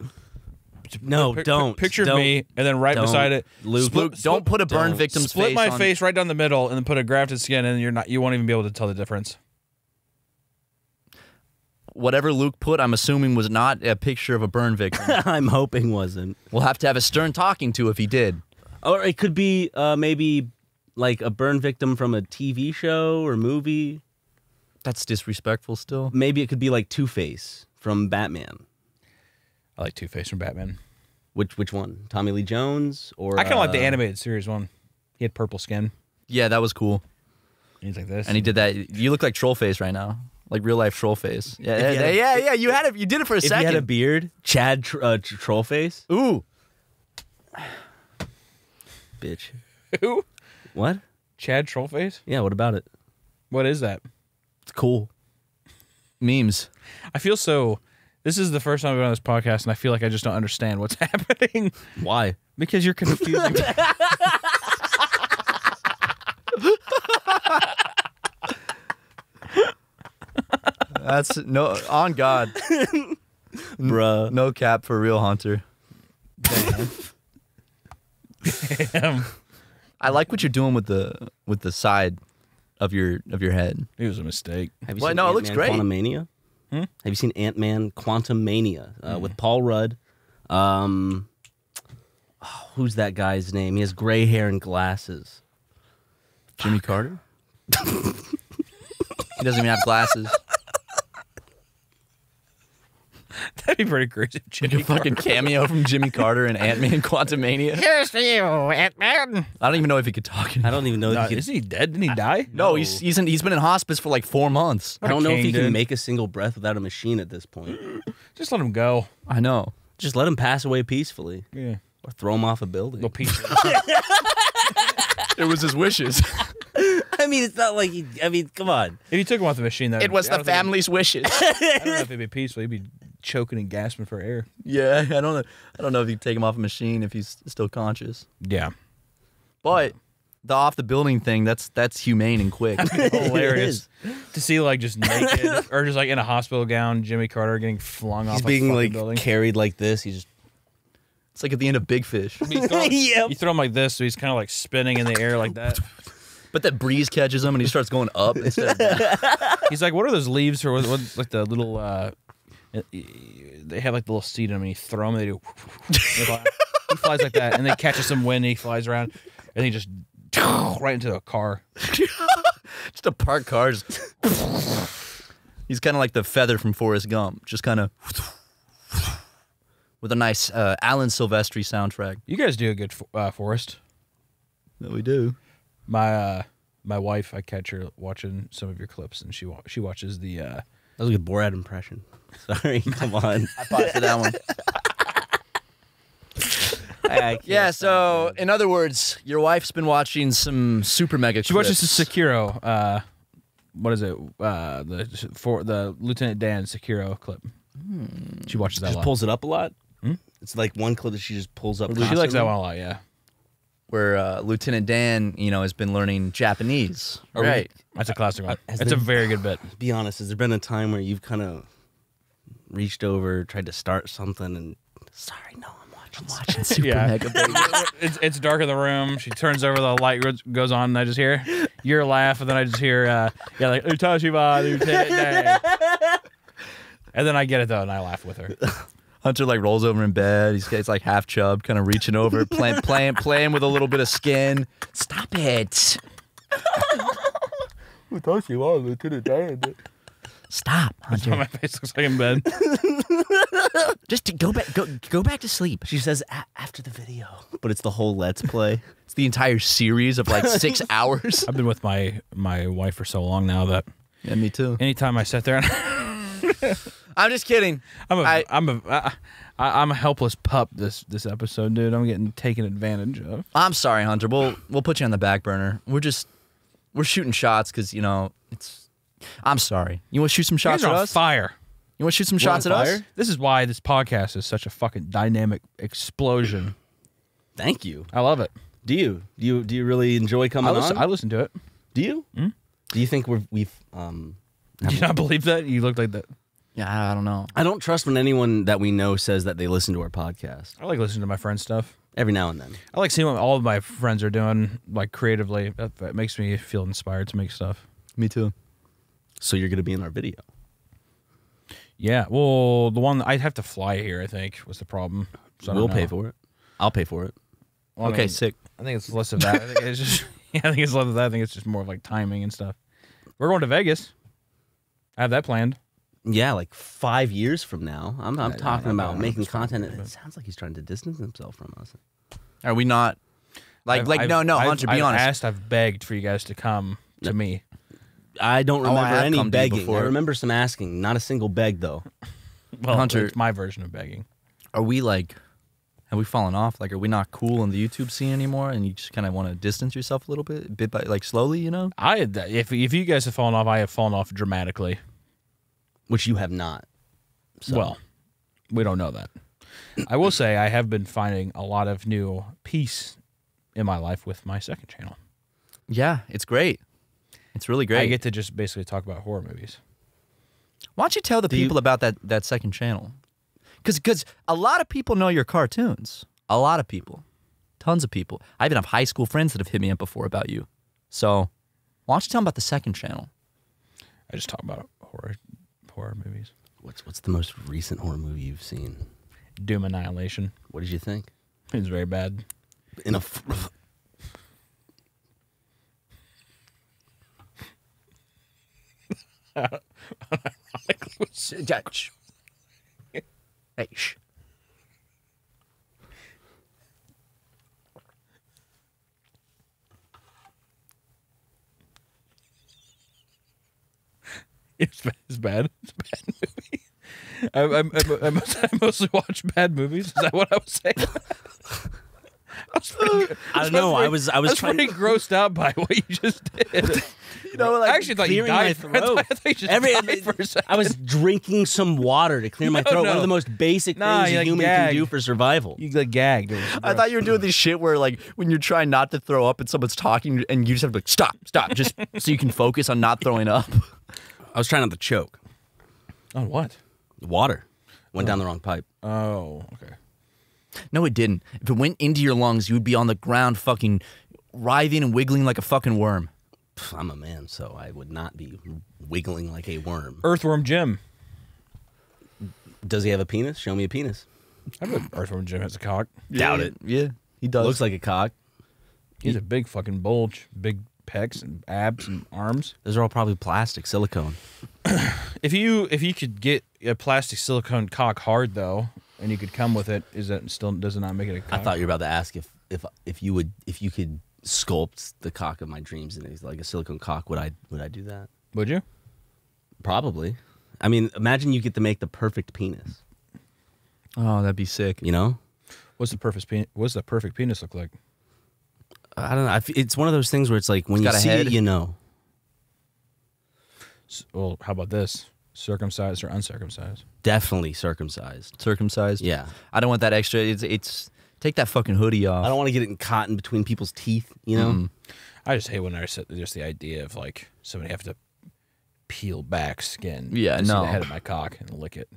No, pic- don't. picture Don't. me, and then right beside it, Luke, split- Luke, don't put a burn don't. victim's split face my on- face right down the middle, and then put a grafted skin, and you're not. You won't even be able to tell the difference. Whatever Luke put, I'm assuming was not a picture of a burn victim. [LAUGHS] I'm hoping wasn't. we'll have to have a stern talking to if he did. Or it could be uh, maybe like a burn victim from a TV show or movie. That's disrespectful still. Maybe it could be like Two Face from Batman. I like Two Face from Batman. Which which one? Tommy Lee Jones or I kind of like the uh, animated series one. He had purple skin. Yeah, that was cool. And he's like this. And he did that. You look like troll face right now. Like real life troll face. Yeah, yeah, a- yeah, yeah. You had it. You did it for a If he had a beard, Chad tr- uh, tr- Trollface, Ooh, [SIGHS] bitch. [LAUGHS] Who? What? Chad Trollface? Yeah. What about it? What is that? It's cool. memes. I feel so. This is the first time I've been on this podcast, and I feel like I just don't understand what's [LAUGHS] happening Why? because you're confusing me. [LAUGHS] That's no on God. Bruh. No cap for real Hunter. Damn. Damn. I like what you're doing with the with the side of your of your head. It was a mistake. Have you Well, seen no, it looks Ant-Man great. Quantumania? Hmm? Have you seen Ant Man Quantumania uh, with Paul Rudd? Um, oh, who's that guy's name? He has gray hair and glasses. Jimmy Carter. [LAUGHS] he doesn't even have glasses. [LAUGHS] That'd be pretty crazy. if [LAUGHS] Like Jimmy a fucking cameo from Jimmy [LAUGHS] Carter and Ant Man Quantumania. Here's to you, Ant Man. I don't even know if he could talk. I don't even know. No, if he isn't he dead? Didn't he die? No, he's he's in, he's been in hospice for like four months. I don't know if he King can make a single breath without a machine at this point. [GASPS] Just let him go. I know. Just let him pass away peacefully, Yeah. or throw him off a building. Little piece. It was his wishes. I mean, it's not like he. I mean, come on. if you took him off the machine, that it was I the family's wishes. I don't know if he'd be peaceful. He'd be choking and gasping for air. yeah, [LAUGHS] I don't know. I don't know if you take him off a machine if he's still conscious. Yeah. But the off the building thing, that's that's humane and quick. [LAUGHS] Hilarious to see like just naked [LAUGHS] or just like in a hospital gown, Jimmy Carter getting flung off He's a being fucking like building. carried like this. He's just. it's like at the end of Big Fish. You throw, him, Yep. you throw him like this, so he's kind of like spinning in the air like that. But that breeze catches him and he starts going up instead of down. He's like, "What are those leaves or what, what like the little?" uh They have like the little seed in them, and you throw them. They do. [LAUGHS] They fly- he flies like that, and then catches some wind. And he flies around, and he just [LAUGHS] right into a car. [LAUGHS] just a parked car. Just He's kind of like the feather from Forrest Gump, just kind of with a nice uh, Alan Silvestri soundtrack. You guys do a good fo- uh, forest. That we do. My uh my wife, I catch her watching some of your clips, and she wa- she watches the. uh That was a good Borat impression. [LAUGHS] Sorry, come on. I fought for that one. [LAUGHS] I- I Yeah. So, man. in other words, your wife's been watching some super mega. She watches the. Sekiro. Uh, what is it? Uh, the for the Lieutenant Dan Sekiro clip. She watches that a just lot. pulls it up a lot. Hmm? It's like one clip that she just pulls up. she likes that one a lot. Yeah, where uh, Lieutenant Dan, you know, has been learning Japanese. Are we- right. that's a classic one. has It's a very good bit. Be honest, has there been a time where you've kind of reached over, tried to start something, and sorry, no, I'm watching. I'm watching. Super Yeah. mega baby. [LAUGHS] it's it's dark in the room. She turns over, the light goes- goes on, and I just hear your laugh, and then I just hear uh, yeah, like Utashiba, Lieutenant Dan. And then I get it though, and I laugh with her. [LAUGHS] Hunter like rolls over in bed. He's, he's like half chub, kind of reaching over, playing, playing, playing with a little bit of skin. Stop it. [LAUGHS] Stop, Hunter. My face looks like in bed. [LAUGHS] Just to go back. Go go back to sleep. She says "A- after the video, but it's the whole let's play. It's the entire series of like six [LAUGHS] hours. I've been with my my wife for so long now that Yeah, me too. anytime I sit there, and [LAUGHS] I'm just kidding. I'm a I- am a I, I- I'm a helpless pup this this episode, dude. I'm getting taken advantage of. I'm sorry, Hunter. We'll we'll put you on the back burner. We're just we're shooting shots because you know it's. I'm sorry. You want to shoot some You shots guys at on us? fire. You want to shoot some shots on at us? This is why this podcast is such a fucking dynamic explosion. Thank you. I love it. Do you? Do you? Do you really enjoy I coming listen, on? I listen to it. do you? Do you think we're, we've? Um, Do you not believe that? You look like that. Yeah, I I don't know. I don't trust when anyone that we know says that they listen to our podcast. I like listening to my friends' stuff. Every now and then. I like seeing what all of my friends are doing, like creatively. That, that makes me feel inspired to make stuff. Me too. So you're going to be in our video. Yeah. Well, the one I'd have to fly here. I think was the problem. So we'll pay for it. I'll pay for it. Well, I okay, mean, sick. I think it's less of that. I think it's just. [LAUGHS] Yeah, I think it's less of that. I think it's just more of like timing and stuff. We're going to Vegas. I have that planned. Yeah, like five years from now. I'm, I'm Yeah, talking yeah, about yeah, making content. but- It sounds like he's trying to distance himself from us. Are we not? Like, I've- like, I've- no, no, I've- Hunter. I've be honest. asked, I've begged for you guys to come to me. I don't Oh, I remember any come to begging. I remember some asking. Not a single beg though. Well, Hunter- it's my version of begging. Are we like? Have we fallen off? Like, are we not cool in the YouTube scene anymore? And you just kind of want to distance yourself a little bit, bit by like slowly, you know? I if if you guys have fallen off, I have fallen off dramatically. Which you have not. So. Well, we don't know that. I will say I have been finding a lot of new peace in my life with my second channel. Yeah, it's great. It's really great. I get to just basically talk about horror movies. Why don't you tell the you- people about that that second channel? Because a lot of people know your cartoons. A lot of people, tons of people. I even have high school friends that have hit me up before about you. So why don't you tell them about the second channel? I just talk about horror horror movies. What's what's the most recent horror movie you've seen? Doom Annihilation. What did you think? It's very bad. In a [LAUGHS] Judge. Hey, shh. It's bad. It's bad. Bad movie. I, I, I, I, I mostly watch bad movies. Is that what I was saying? [LAUGHS] [LAUGHS] I, was pretty, I don't know. I was I was I was trying pretty grossed out by what you just did. [LAUGHS] You know, like I actually thought you clearing my died. [LAUGHS] I thought, throat. I thought you just Every- died for a second. I was drinking some water to clear my No, throat. One of the most basic Nah, things you, a like, human gag. can do for survival. You like gagged. I thought you were doing this shit where like when you're trying not to throw up and someone's talking and you just have to like stop, stop, just so you can focus on not throwing up. I was trying not to choke. On what? Water went oh. down the wrong pipe. Oh, okay. No, it didn't. If it went into your lungs, you would be on the ground fucking writhing and wiggling like a fucking worm. I'm a man, so I would not be wiggling like a worm. Earthworm Jim. Does he have a penis? Show me a penis. I bet Earthworm Jim has a cock. Doubt it. Yeah, he does. Looks like a cock. He's a big fucking bulge, big pecs and abs and arms. Those are all probably plastic, silicone. [CLEARS THROAT] If you if you could get a plastic silicone cock hard though, and you could come with it, is that still does it not make it a cock? I thought you were about to ask if if if you would if you could sculpt the cock of my dreams and it's like a silicone cock. Would I would I do that? Would you? Probably. I mean, imagine you get to make the perfect penis. oh, that'd be sick. You know, What's the perfect penis? What's the perfect penis look like? I don't know. I f it's one of those things where it's like when It's you got a see head. it, you know. S- Well, how about this? Circumcised or uncircumcised? Definitely circumcised. Circumcised. Yeah. I don't want that extra. It's it's take that fucking hoodie off. I don't want to get it in between people's teeth. You know. Mm. I just hate when I sit just the idea of like somebody have to peel back skin. Yeah, no. the head of my cock and lick it.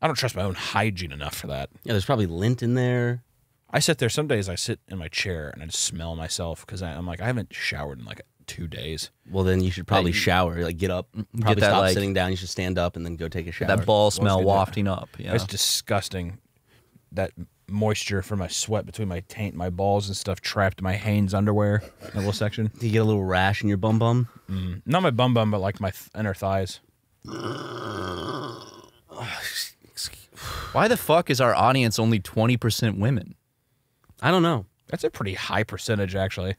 I don't trust my own hygiene enough for that. Yeah. There's probably lint in there. I sit there. Some days I sit in my chair and I just smell myself because I'm like I haven't showered in like two days. Well, then you should probably you- shower. Like get up. Probably that, stop like- sitting down. You should stand up and then go take a shower. that ball smell wafting up. Yeah. It's disgusting. That moisture from my sweat between my taint, my balls and stuff trapped my Hanes underwear, in a little section. Do you get a little rash in your bum bum? Mm. Not my bum bum, but like my th- inner thighs. [SIGHS] Why the fuck is our audience only 20% women? I don't know. That's a pretty high percentage, actually.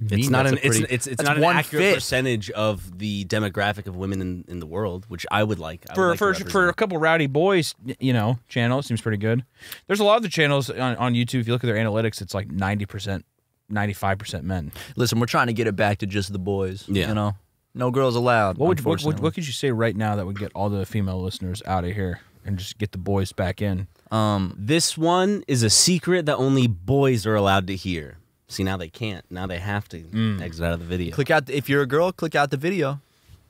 It's mean not that's an pretty- it's it's, it's not an one accurate fifth. percentage of the demographic of women in, in the world, which I would like. I would For like for for a couple rowdy boys, you know, channel seems pretty good. There's a lot of the channels on, on YouTube. If you look at their analytics, it's like ninety percent, ninety five percent men. Listen, we're trying to get it back to just the boys. Yeah. You know? No girls allowed. What would what, what, what could you say right now that would get all the female listeners out of here and just get the boys back in? um, This one is a secret that only boys are allowed to hear. See, now they can't. Now they have to Mm. exit out of the video. click out. If you're a girl, click out the video.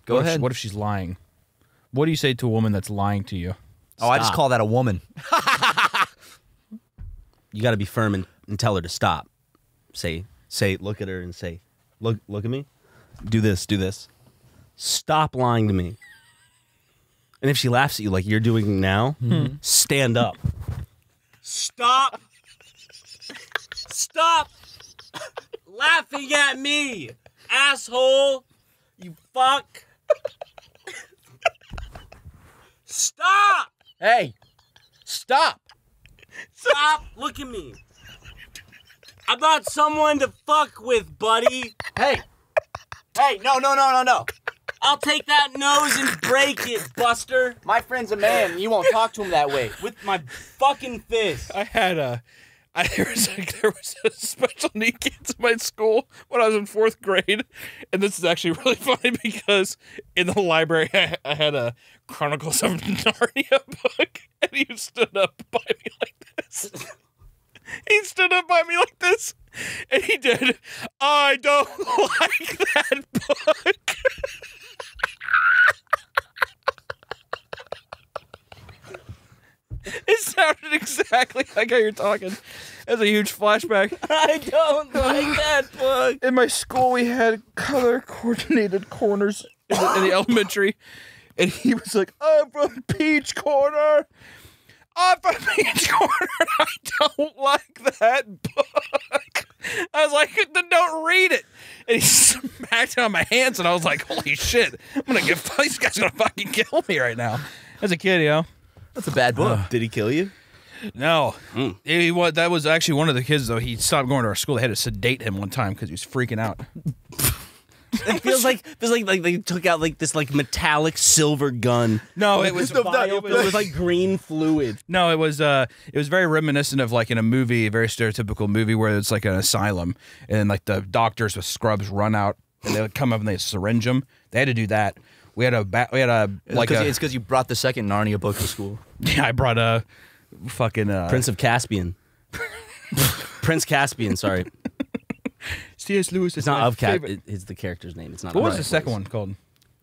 Go what If, ahead. what if she's lying? What do you say to a woman that's lying to you? oh, I just call that a woman. [LAUGHS] You got to be firm and, and tell her to stop. Say, say, look at her and say, look, look at me. Do this, do this. Stop lying to me. And if she laughs at you like you're doing now, stand up. Stop. Stop laughing at me, asshole. You fuck. Stop. Hey, stop. Stop. Look at me. I'm not someone to fuck with, buddy. Hey. Hey, no, no, no, no, no. I'll take that nose and break it, Buster, My friend's a man. You won't talk to him that way. with my fucking fist. I had a, I, [LAUGHS] there was like there was a special need kids in my school when I was in fourth grade, and this is actually really [LAUGHS] funny because in the library I, I had a Chronicles of [LAUGHS] Narnia book, and he stood up by me like this. He stood up by me like this, and he did. I don't like that book. [LAUGHS] It sounded exactly like how you're talking. That's a huge flashback. [LAUGHS] I don't like that [LAUGHS] book. In my school, we had color coordinated corners in the, in the elementary, and he was like, "I'm from Peach Corner. I'm from Peach Corner. I don't like that book." I was like, "Then don't read it." And he smacked it on my hands, and I was like, "Holy shit! I'm gonna get these guys gonna fucking kill me right now." As a kid, yo. That's a bad book. Did he kill you? No, he, wa- that was actually one of the kids though. He stopped going to our school. They had to sedate him one time because he was freaking out. [LAUGHS] It feels like feels like like they took out like this like metallic silver gun. No, it [LAUGHS] was vial filled with like green fluid. no, it was uh, it was very reminiscent of like in a movie, a very stereotypical movie where it's like an asylum, and like the doctors with scrubs run out and they would come up and they syringe them. They had to do that. We had a ba- we had a like Like a, it's because you brought the second Narnia book to school. [LAUGHS] yeah. I brought a fucking uh, Prince of Caspian. [LAUGHS] Prince Caspian. Sorry, C.S. Lewis. it's not of Cap. it- It's the character's name. It's not. What was the second one called?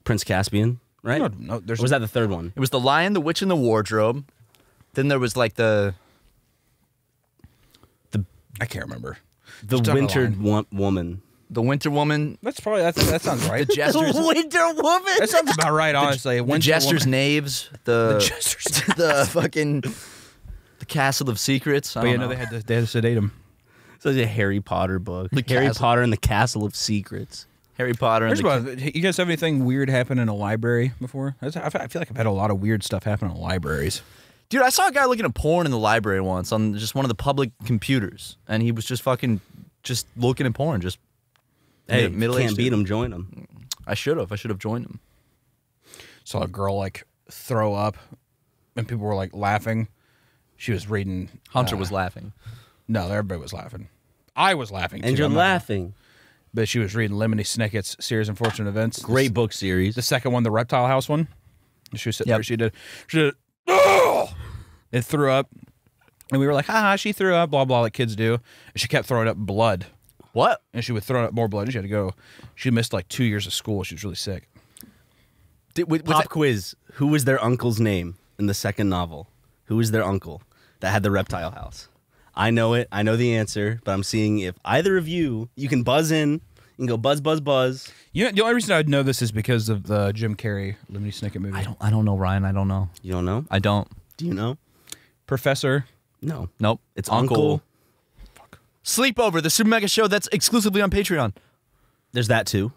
Prince Caspian. Right. No, no, there's Or was that the third one? It was the Lion, the Witch, and the Wardrobe. Then there was like the The I can't remember. The Just Wintered wo- Woman. The Winter Woman, That's probably that. That sounds right. the Jesters, Winter Woman. that sounds about right. Honestly, the Winter Jesters' Woman- Knaves, the The Jester's. [LAUGHS] the fucking the Castle of Secrets. I But don't you know know. they had to they had to sedate him. So it's a Harry Potter book. The Harry Castle- Potter and the Castle of Secrets. Harry Potter. And the, about, you guys have anything weird happen in a library before? That's- I feel I feel like I've had a lot of weird stuff happen in libraries. Dude, I saw a guy looking at porn in the library once on just one of the public computers, and he was just fucking just looking at porn. Just Hey, middle can't beat dude. him. Join him. I should have. I should have joined him. Saw a girl like throw up, and people were like laughing. She was reading. Hunter uh, was laughing. No, everybody was laughing. I was laughing. And too, you're I'm not- laughing. But she was reading Lemony Snicket's Series of Unfortunate Events. Great book series. The second one, the Reptile House one. She was sitting Yep. there. She did. She did. Oh! It threw up, and we were like, "Ha She threw up. Blah blah, like kids do. And she kept throwing up blood, What? and she would throw up more blood. And she had to go. She missed like two years of school. She was really sick. Did, was Pop quiz. Who was their uncle's name in the second novel? Who was their uncle that had the reptile house? I know it. I know the answer, but I'm seeing if either of you, you can buzz in. You can go buzz, buzz, buzz. You know, the only reason I'd know this is because of the Jim Carrey Lemony Snicket movie. I don't. I don't know, Ryan. I don't know. You don't know? I don't. Do you know? Professor. No. Nope. It's Uncle. uncle. Sleepover, the Super Mega Show that's exclusively on Patreon. There's that too.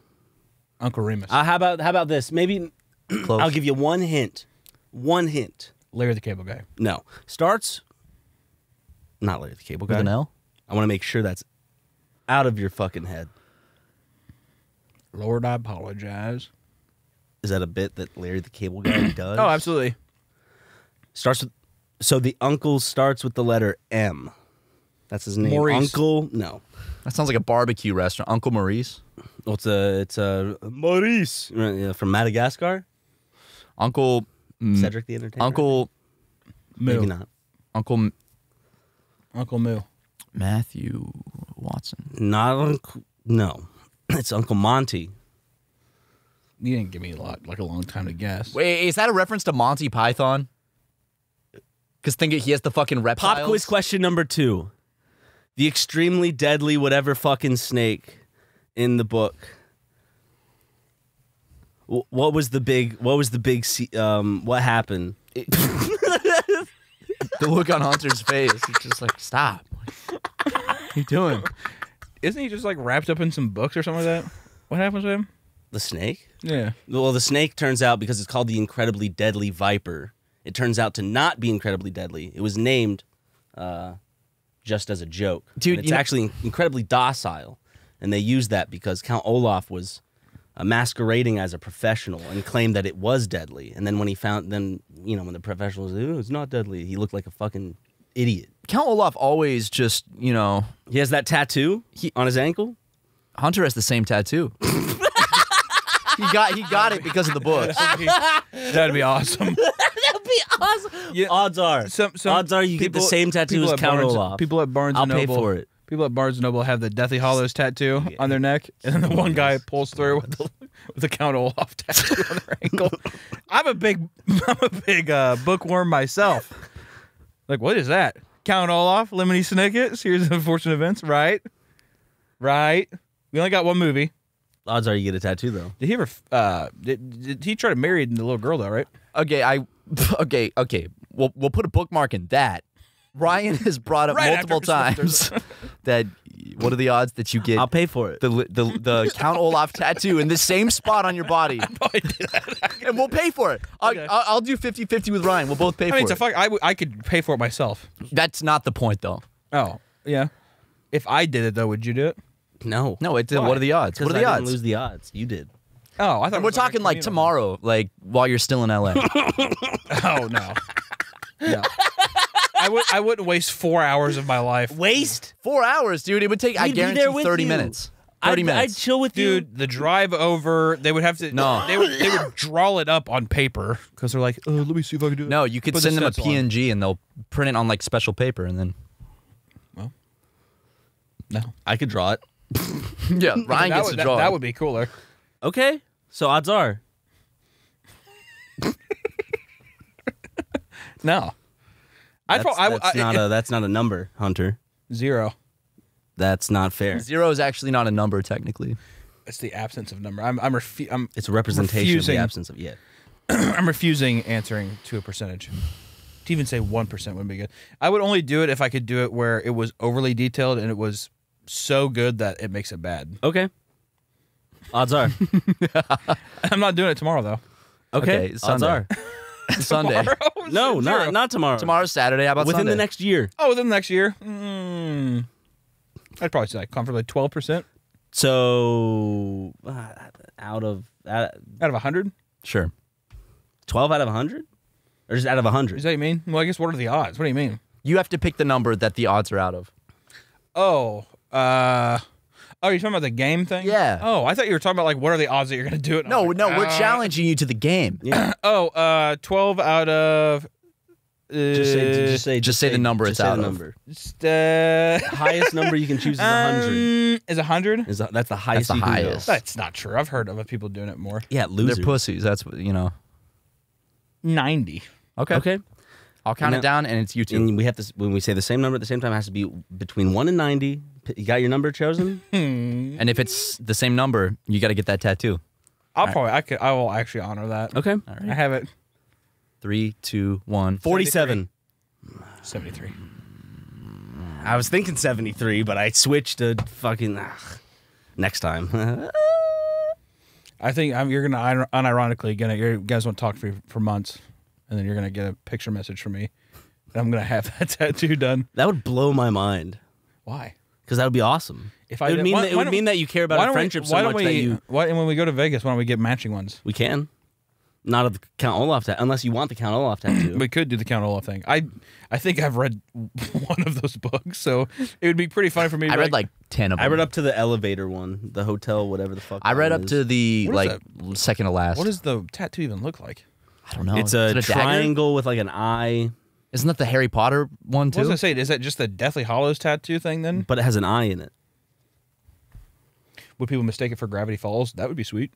Uncle Remus. Uh, how about how about this? Maybe [CLEARS THROAT] Close. I'll give you one hint. One hint. Larry the Cable Guy. No. Starts. Not Larry the Cable Guy. with an L. I want to make sure that's out of your fucking head. Lord, I apologize. Is that a bit that Larry the Cable Guy [CLEARS THROAT] does? Oh, absolutely. Starts with. So the uncle starts with the letter M. That's his name. Maurice. Uncle. No. That sounds like a barbecue restaurant. Uncle Maurice. Well, it's a it's a Maurice yeah, from Madagascar. Uncle. mm, Cedric the Entertainer. Uncle. Maybe Moo. not. Uncle M- Uncle Moo. Matthew Watson. Not Uncle. No. [CLEARS THROAT] It's Uncle Monty. You didn't give me a lot, like a long time to guess. Wait, is that a reference to Monty Python? Because think it, he has the fucking reptiles. Pop quiz question number two. The extremely deadly whatever fucking snake in the book. What was the big? What was the big? Um, what happened? [LAUGHS] The look on Hunter's face. He's just like, stop. What are you doing? Isn't he just like wrapped up in some books or something like that? What happens to him? The snake? Yeah. Well, the snake turns out because it's called the incredibly deadly viper. It turns out to not be incredibly deadly. It was named uh, just as a joke. Dude, And it's you know- actually incredibly docile, and they use that because Count Olaf was uh, masquerading as a professional and claimed that it was deadly. And then when he found, then you know, when the professional was, oh, it's not deadly, he looked like a fucking idiot. Count Olaf always just, you know, He has that tattoo He- on his ankle. Hunter has the same tattoo. [LAUGHS] he got he got it because of the books. [LAUGHS] That'd be awesome. [LAUGHS] That'd be awesome. Yeah. Odds are, Some, some odds are you get the people- same tattoo people as at Count Barnes, Olaf. People at Barnes I'll and pay Noble. for it. People at Barnes and Noble have the Deathly Hallows tattoo on their neck, and then the one guy pulls through with the, with the Count Olaf [LAUGHS] tattoo on their ankle. I'm a big, I'm a big uh, bookworm myself. Like, what is that? Count Olaf, Lemony Snicket, Series of Unfortunate Events, right? Right. We only got one movie. Odds are you get a tattoo though. Did he ever? Uh, did, did he try to marry the little girl though? Right? Okay, I [LAUGHS] okay, okay. We'll we'll put a bookmark in that. Ryan has brought up Right after multiple times [LAUGHS] that what are the odds that you get I'll pay for it. the the the Count Olaf tattoo in the same spot on your body, [LAUGHS] and we'll pay for it. I, Okay. I'll, I'll do 50-50 with Ryan. We'll both pay I for mean, it's a it. fuck. I, w- I could pay for it myself. That's not the point, though. Oh, yeah. If I did it though, would you do it? No. No, it's Why? what are the odds? What are the I odds? didn't lose the odds. You did. Oh, I thought and we're talking like tomorrow, like while you're still in LA. [LAUGHS] Oh no, no. I would. I wouldn't waste four hours of my life, Waste? Four hours, dude. It would take. I We'd be guarantee there thirty you. minutes. Thirty I'd, minutes. I'd chill with you. dude. The drive over, they would have to. No. they would. They would draw it up on paper because they're like, oh, let me see if I can do it. no, you could Put the send them a stencil on. PNG and they'll print it on like special paper, and then Well, No, I could draw it. [LAUGHS] yeah, Ryan that gets would, to that, draw. that it. would be cooler. Okay. So odds are. [LAUGHS] No, I That's, thought I, that's I, not a that's not a number, Hunter. zero. That's not fair. Zero is actually not a number technically. It's the absence of number. I'm. I'm. Refu- I'm. It's a representation Refusing. of the absence of yeah. [CLEARS THROAT] I'm refusing answering to a percentage. To even say one percent wouldn't be good. I would only do it if I could do it where it was overly detailed and it was so good that it makes it bad. Okay. Odds are. [LAUGHS] I'm not doing it tomorrow though. Okay. Okay, odds Sunday. are. [LAUGHS] Sunday. No, Zero. not not tomorrow. Tomorrow's Saturday. How about Within Sunday? the next year. Oh, within the next year. Mm, I'd probably say like comfortably twelve percent So uh, out of uh, out of hundred. Sure. twelve out of hundred, or just out of hundred? Is hundred? that what you mean? Well, I guess what are the odds? What do you mean? You have to pick the number that the odds are out of. Oh, uh, oh, you're talking about the game thing? Yeah. Oh, I thought you were talking about like what are the odds that you're going to do it? No, was no, like, we're uh, challenging you to the game. Yeah. [CLEARS THROAT] Oh, uh, twelve out of. Uh, Just say, just say, just say the number just it's say out the of. number. Just, uh, highest number you can choose is a hundred. [LAUGHS] um, is a hundred? Is a- that's the highest. That's the you can highest. That's not true. I've heard of people doing it more. Yeah, loser. They're pussies. That's what you know. Ninety. Okay. Okay. I'll count Now- it down, and it's you two. And we have to when we say the same number at the same time it has to be between one and ninety. P- You got your number chosen? [LAUGHS] Hmm. And if it's the same number, you got to get that tattoo. I'll probably. I could. I will actually honor that. Okay. I have it. Three, two, one. Forty-seven. Seventy-three. I was thinking seventy-three, but I switched to fucking ugh, next time. [LAUGHS] I think I'm, you're gonna ir- unironically gonna you guys won't talk for for months, and then you're gonna get a picture message from me. And I'm gonna have [LAUGHS] that tattoo done. That would blow my mind Why? Because that would be awesome. If it I would mean why- that, it would mean that you care about why a don't we- friendship why so don't much we, that you Why, and when we go to Vegas, why don't we get matching ones? we can. Not of the Count Olaf tattoo, unless you want the Count Olaf tattoo. [CLEARS THROAT] We could do the Count Olaf thing. I, I think I've read [LAUGHS] one of those books, so it would be pretty funny for me. To I be read like ten of them. I read up to the elevator one, the hotel, whatever the fuck. I read up is. to the What is like second to last. What does the tattoo even look like? I don't know. It's Is a, it dagger? triangle with like an eye, Isn't that the Harry Potter one What was too? I say? Is that just the Deathly Hallows tattoo thing? Then but it has an eye in it. would people mistake it for Gravity Falls? That would be sweet.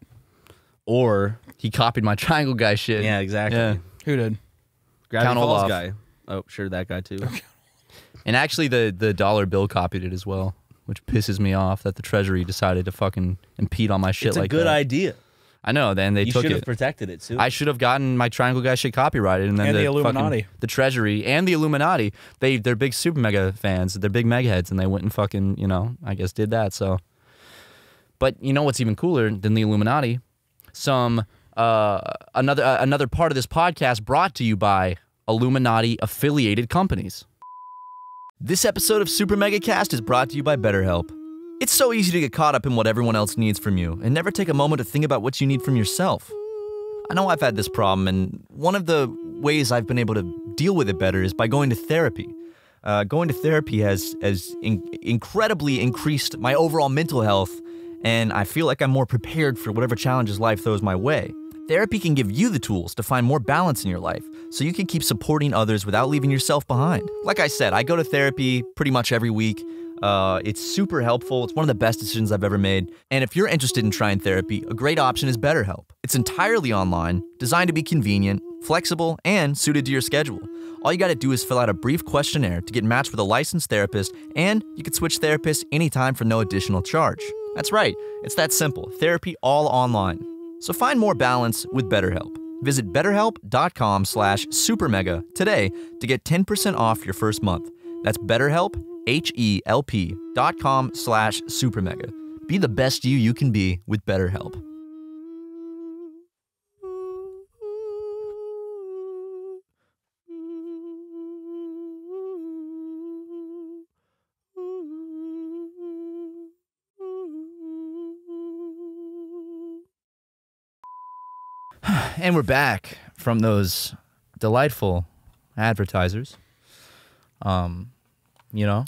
Or He copied my triangle guy shit. yeah, exactly. Yeah. Who did? Gravity Count Falls Olaf. guy. Oh, sure, that guy too. And actually, the the dollar bill copied it as well, which pisses me off that the Treasury decided to fucking impede on my shit it's a like good that. idea. I know. Then they You took should have it. protected it too. I should have gotten my triangle guy shit copyrighted, and then And the fucking- Illuminati. the Treasury, and the Illuminati. They they're big super mega fans. They're big mega heads, and they went and fucking you know I guess did that. So, but you know what's even cooler than the Illuminati? Some uh another uh, another part of this podcast brought to you by Illuminati affiliated companies. This episode of Super Mega Cast is brought to you by BetterHelp. It's so easy to get caught up in what everyone else needs from you and never take a moment to think about what you need from yourself. I know I've had this problem, and one of the ways I've been able to deal with it better is by going to therapy. Uh, going to therapy has has in- incredibly increased my overall mental health, and I feel like I'm more prepared for whatever challenges life throws my way. Therapy can give you the tools to find more balance in your life so you can keep supporting others without leaving yourself behind. Like I said, I go to therapy pretty much every week. Uh, it's super helpful. It's one of the best decisions I've ever made. And if you're interested in trying therapy, a great option is BetterHelp. It's entirely online, designed to be convenient, flexible, and suited to your schedule. All you got to do is fill out a brief questionnaire to get matched with a licensed therapist, and you can switch therapists anytime for no additional charge. That's right, it's that simple. Therapy all online. So find more balance with BetterHelp. Visit betterhelp.com slash supermega today to get 10% off your first month. That's betterhelp, H-E-L-P dot com slash supermega. Be the best you you can be with BetterHelp. [SIGHS] And we're back from those delightful advertisers. Um, you know,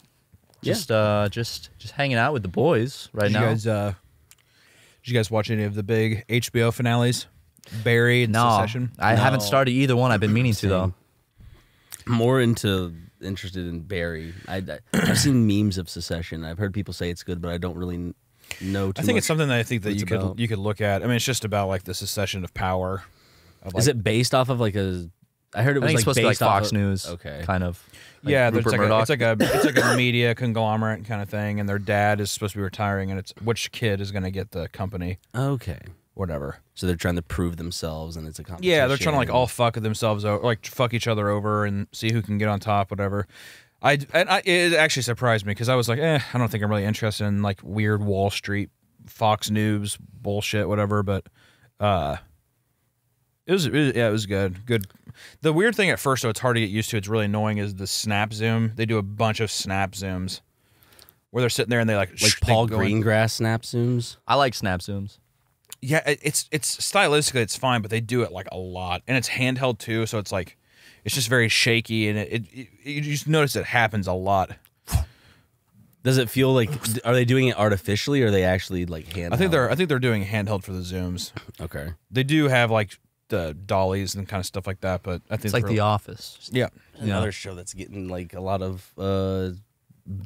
Yeah. just uh, just just hanging out with the boys right Did now. you guys uh did you guys watch any of the big HBO finales? Barry and no, Succession? I haven't started either one. I've been meaning to though. More into interested in Barry. I, I I've seen memes of Secession. I've heard people say it's good, but I don't really know. Too I think much it's something that I think that you could about. you could look at. I mean, it's just about like the secession of power. Of, Is it based off of like a? I heard it was like it's supposed to be like Fox of- News, Okay. kind of. Like yeah, there's like a, it's like a [LAUGHS] it's like a media conglomerate kind of thing, and their dad is supposed to be retiring, and it's which kid is going to get the company, Okay. whatever. So they're trying to prove themselves, and it's a competition. Yeah, they're trying to like all fuck themselves over, like fuck each other over, and see who can get on top, whatever. I and I, it actually surprised me because I was like, eh, I don't think I'm really interested in like weird Wall Street, Fox News bullshit, whatever. But uh, it was, it was yeah, it was good. Good. The weird thing at first, though, it's hard to get used to. It's really annoying. Is the snap zoom? They do a bunch of snap zooms where they're sitting there and they like like sh- Paul go in- Greengrass snap zooms. I like snap zooms. yeah, it- it's it's stylistically it's fine, but they do it like a lot, and it's handheld too, so it's like it's just very shaky, and it, it, it you just notice it happens a lot. Does it feel like? Are they doing it artificially, or are they actually like hand? I think they're I think they're doing handheld for the zooms. okay. They do have like the dollies and kind of stuff like that, but I think It's like for- The Office. yeah. Another show that's getting like a lot of uh,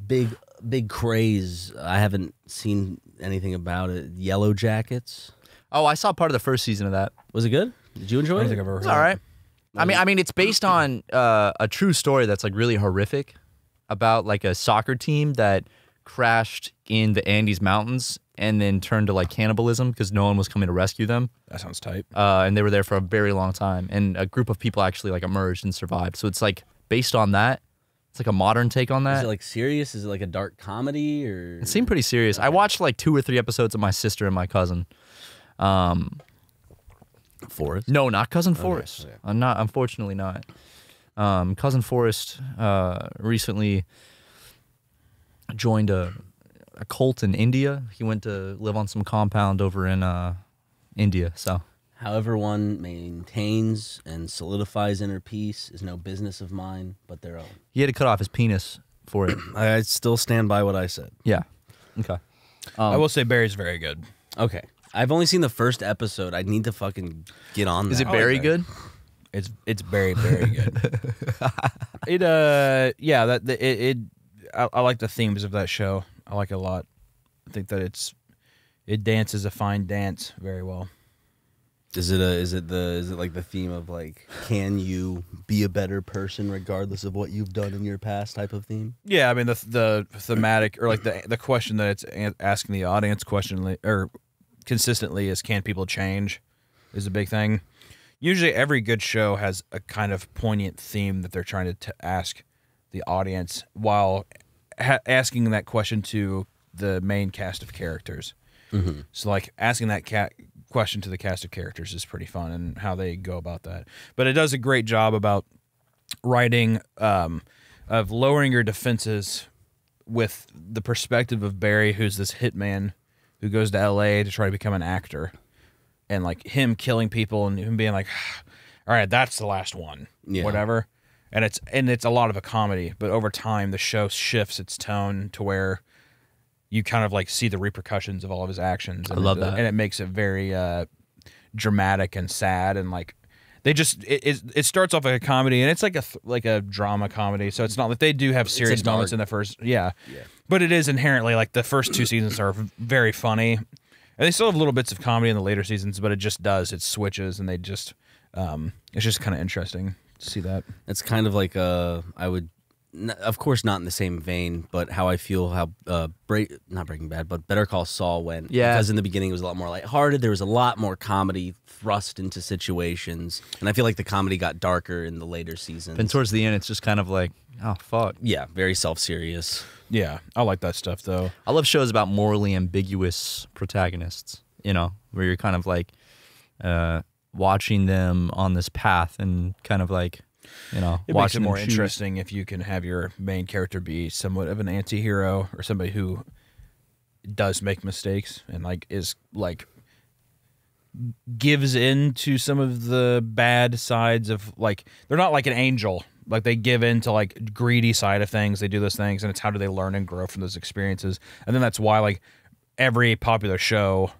big big craze. I haven't seen anything about it. Yellow Jackets. Oh, I saw part of the first season of that. Was it good? Did you I enjoy don't it? think I've ever heard. It's all right. I mean, I mean, it's based on uh, a true story that's like really horrific about like a soccer team that crashed in the Andes Mountains and then turned to like cannibalism because no one was coming to rescue them. That sounds tight. Uh, and they were there for a very long time, and a group of people actually like emerged and survived. So it's like based on that. It's like a modern take on that. Is it like serious? Is it like a dark comedy or? It seemed pretty serious. I watched like two or three episodes of my sister and my cousin. Um, Forrest. no, not cousin Forrest. okay. I'm not. Unfortunately, not. Um, cousin Forrest uh, recently joined a, a cult in India. He went to live on some compound over in uh, India. So However, one maintains and solidifies inner peace is no business of mine, but their own. he had to cut off his penis for it. [CLEARS THROAT] I still stand by what I said. yeah. Okay. I will say Barry's very good. Okay. I've only seen the first episode. I need to fucking get on. Is that. it very that. good? It's it's very very good. [LAUGHS] it uh yeah that the- it, it I, I like the themes of that show. I like it a lot. I think that it's it dances a fine dance very well. Is it a? Is it the? Is it like the theme of like, can you be a better person regardless of what you've done in your past type of theme? Yeah, I mean the the thematic or like the the question that it's asking the audience question or consistently is can people change is a big thing. Usually every good show has a kind of poignant theme that they're trying to t- ask the audience while ha- asking that question to the main cast of characters. So like asking that cat question to the cast of characters is pretty fun and how they go about that. But it does a great job about writing um, of lowering your defenses with the perspective of Barry, who's this hitman who goes to L.A. to try to become an actor, and like him killing people and him being like, "All right, that's the last one," Yeah. whatever. And it's and it's a lot of a comedy, but over time the show shifts its tone to where you kind of like see the repercussions of all of his actions. And love it, that. and it makes it very uh, dramatic and sad and like they just it, it, it starts off like a comedy and it's like a like a drama comedy so it's not like they do have serious moments in the first yeah. Yeah. but it is inherently like the first two seasons are very funny and they still have little bits of comedy in the later seasons but it just does it switches and they just um it's just kind of interesting see that It's kind of like uh, I would, n- of course, not in the same vein, but how I feel how uh, break not Breaking Bad, but Better Call Saul went. Yeah. because in the beginning it was a lot more lighthearted. There was a lot more comedy thrust into situations, and I feel like the comedy got darker in the later seasons. And towards the end, it's just kind of like, oh fuck. yeah, very self serious. yeah i like that stuff though I love shows about morally ambiguous protagonists. You know, where you're kind of like uh, watching them on this path and kind of like, you know, It makes it watching more choose. interesting if you can have your main character be somewhat of an anti-hero or somebody who does make mistakes and like is like gives in to some of the bad sides of like they're not like an angel. Like they give in to like greedy side of things. They do those things and it's how do they learn and grow from those experiences. And then that's why like every popular show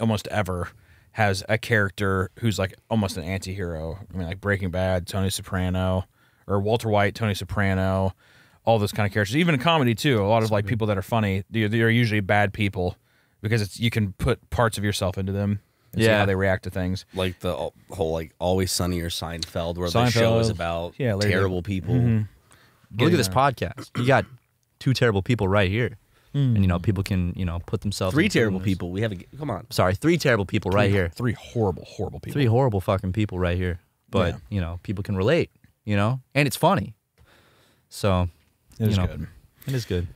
almost ever has a character who's like almost an anti-hero i mean like breaking bad tony soprano or walter white tony soprano all those kind of characters even in comedy too a lot of like people that are funny they're, they're usually bad people because it's you can put parts of yourself into them and see Yeah. how they react to things Like the uh, whole like Always Sunny or Seinfeld, where the show is about Yeah, Larry terrible David. people. Mm-hmm. Look at this podcast. You got two terrible people right here, and you know people can you know put themselves. Three terrible this. people. We have a come on. Sorry, three terrible people right here. three horrible horrible people Three horrible fucking people right here. But Yeah. you know people can relate. You know, and it's funny. So it is know, good it is good.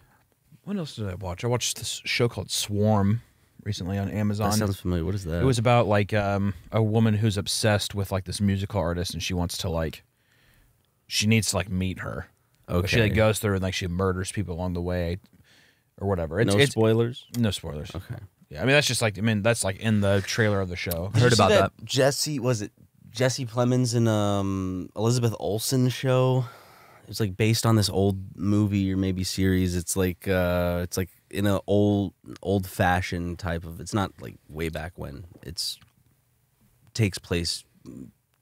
what else did i watch i watched this show called swarm recently on amazon That sounds familiar. What is that? It was about like um, a woman who's obsessed with like this musical artist, and she wants to like, she needs to like meet her. But she like goes through and like she murders people along the way, or whatever. It's, no it's spoilers. no spoilers. Okay. Yeah, I mean that's just like I mean that's like in the trailer of the show. Heard about that. Jesse was it Jesse Plemons and um Elizabeth Olsen show? It's like based on this old movie or maybe series. It's like uh it's like in an old old fashioned type of it's not like way back when. It's takes place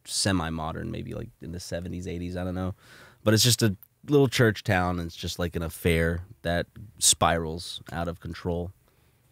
semi modern, maybe like in the seventies, eighties, I don't know. But it's just a little church town and it's just like an affair that spirals out of control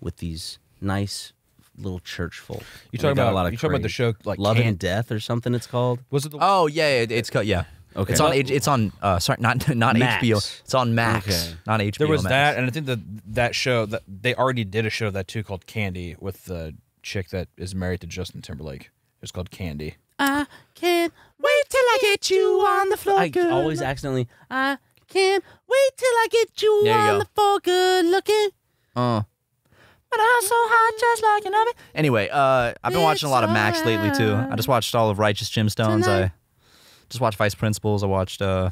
with these nice little church folk. You And talking about a lot of you talking about the show like Love Can- and Death or something it's called. Was it the Oh yeah, it, it's cut. Yeah. Okay. It's on. It's on. Uh, sorry, not [LAUGHS] not Max. HBO. It's on Max, Okay. not HBO. there was Max. that, and I think that that show that they already did a show of that too called Candy with the chick that is married to Justin Timberlake. It's called Candy. I can't wait till I get you on the floor. I always accidentally. I can't wait till I get you you on go. the floor. Good looking. Uh, But I'm so hot, just like an oven. Anyway, uh, I've been watching a lot of Max lately too. I just watched all of Righteous Gemstones. I just watched Vice Principals. I watched. uh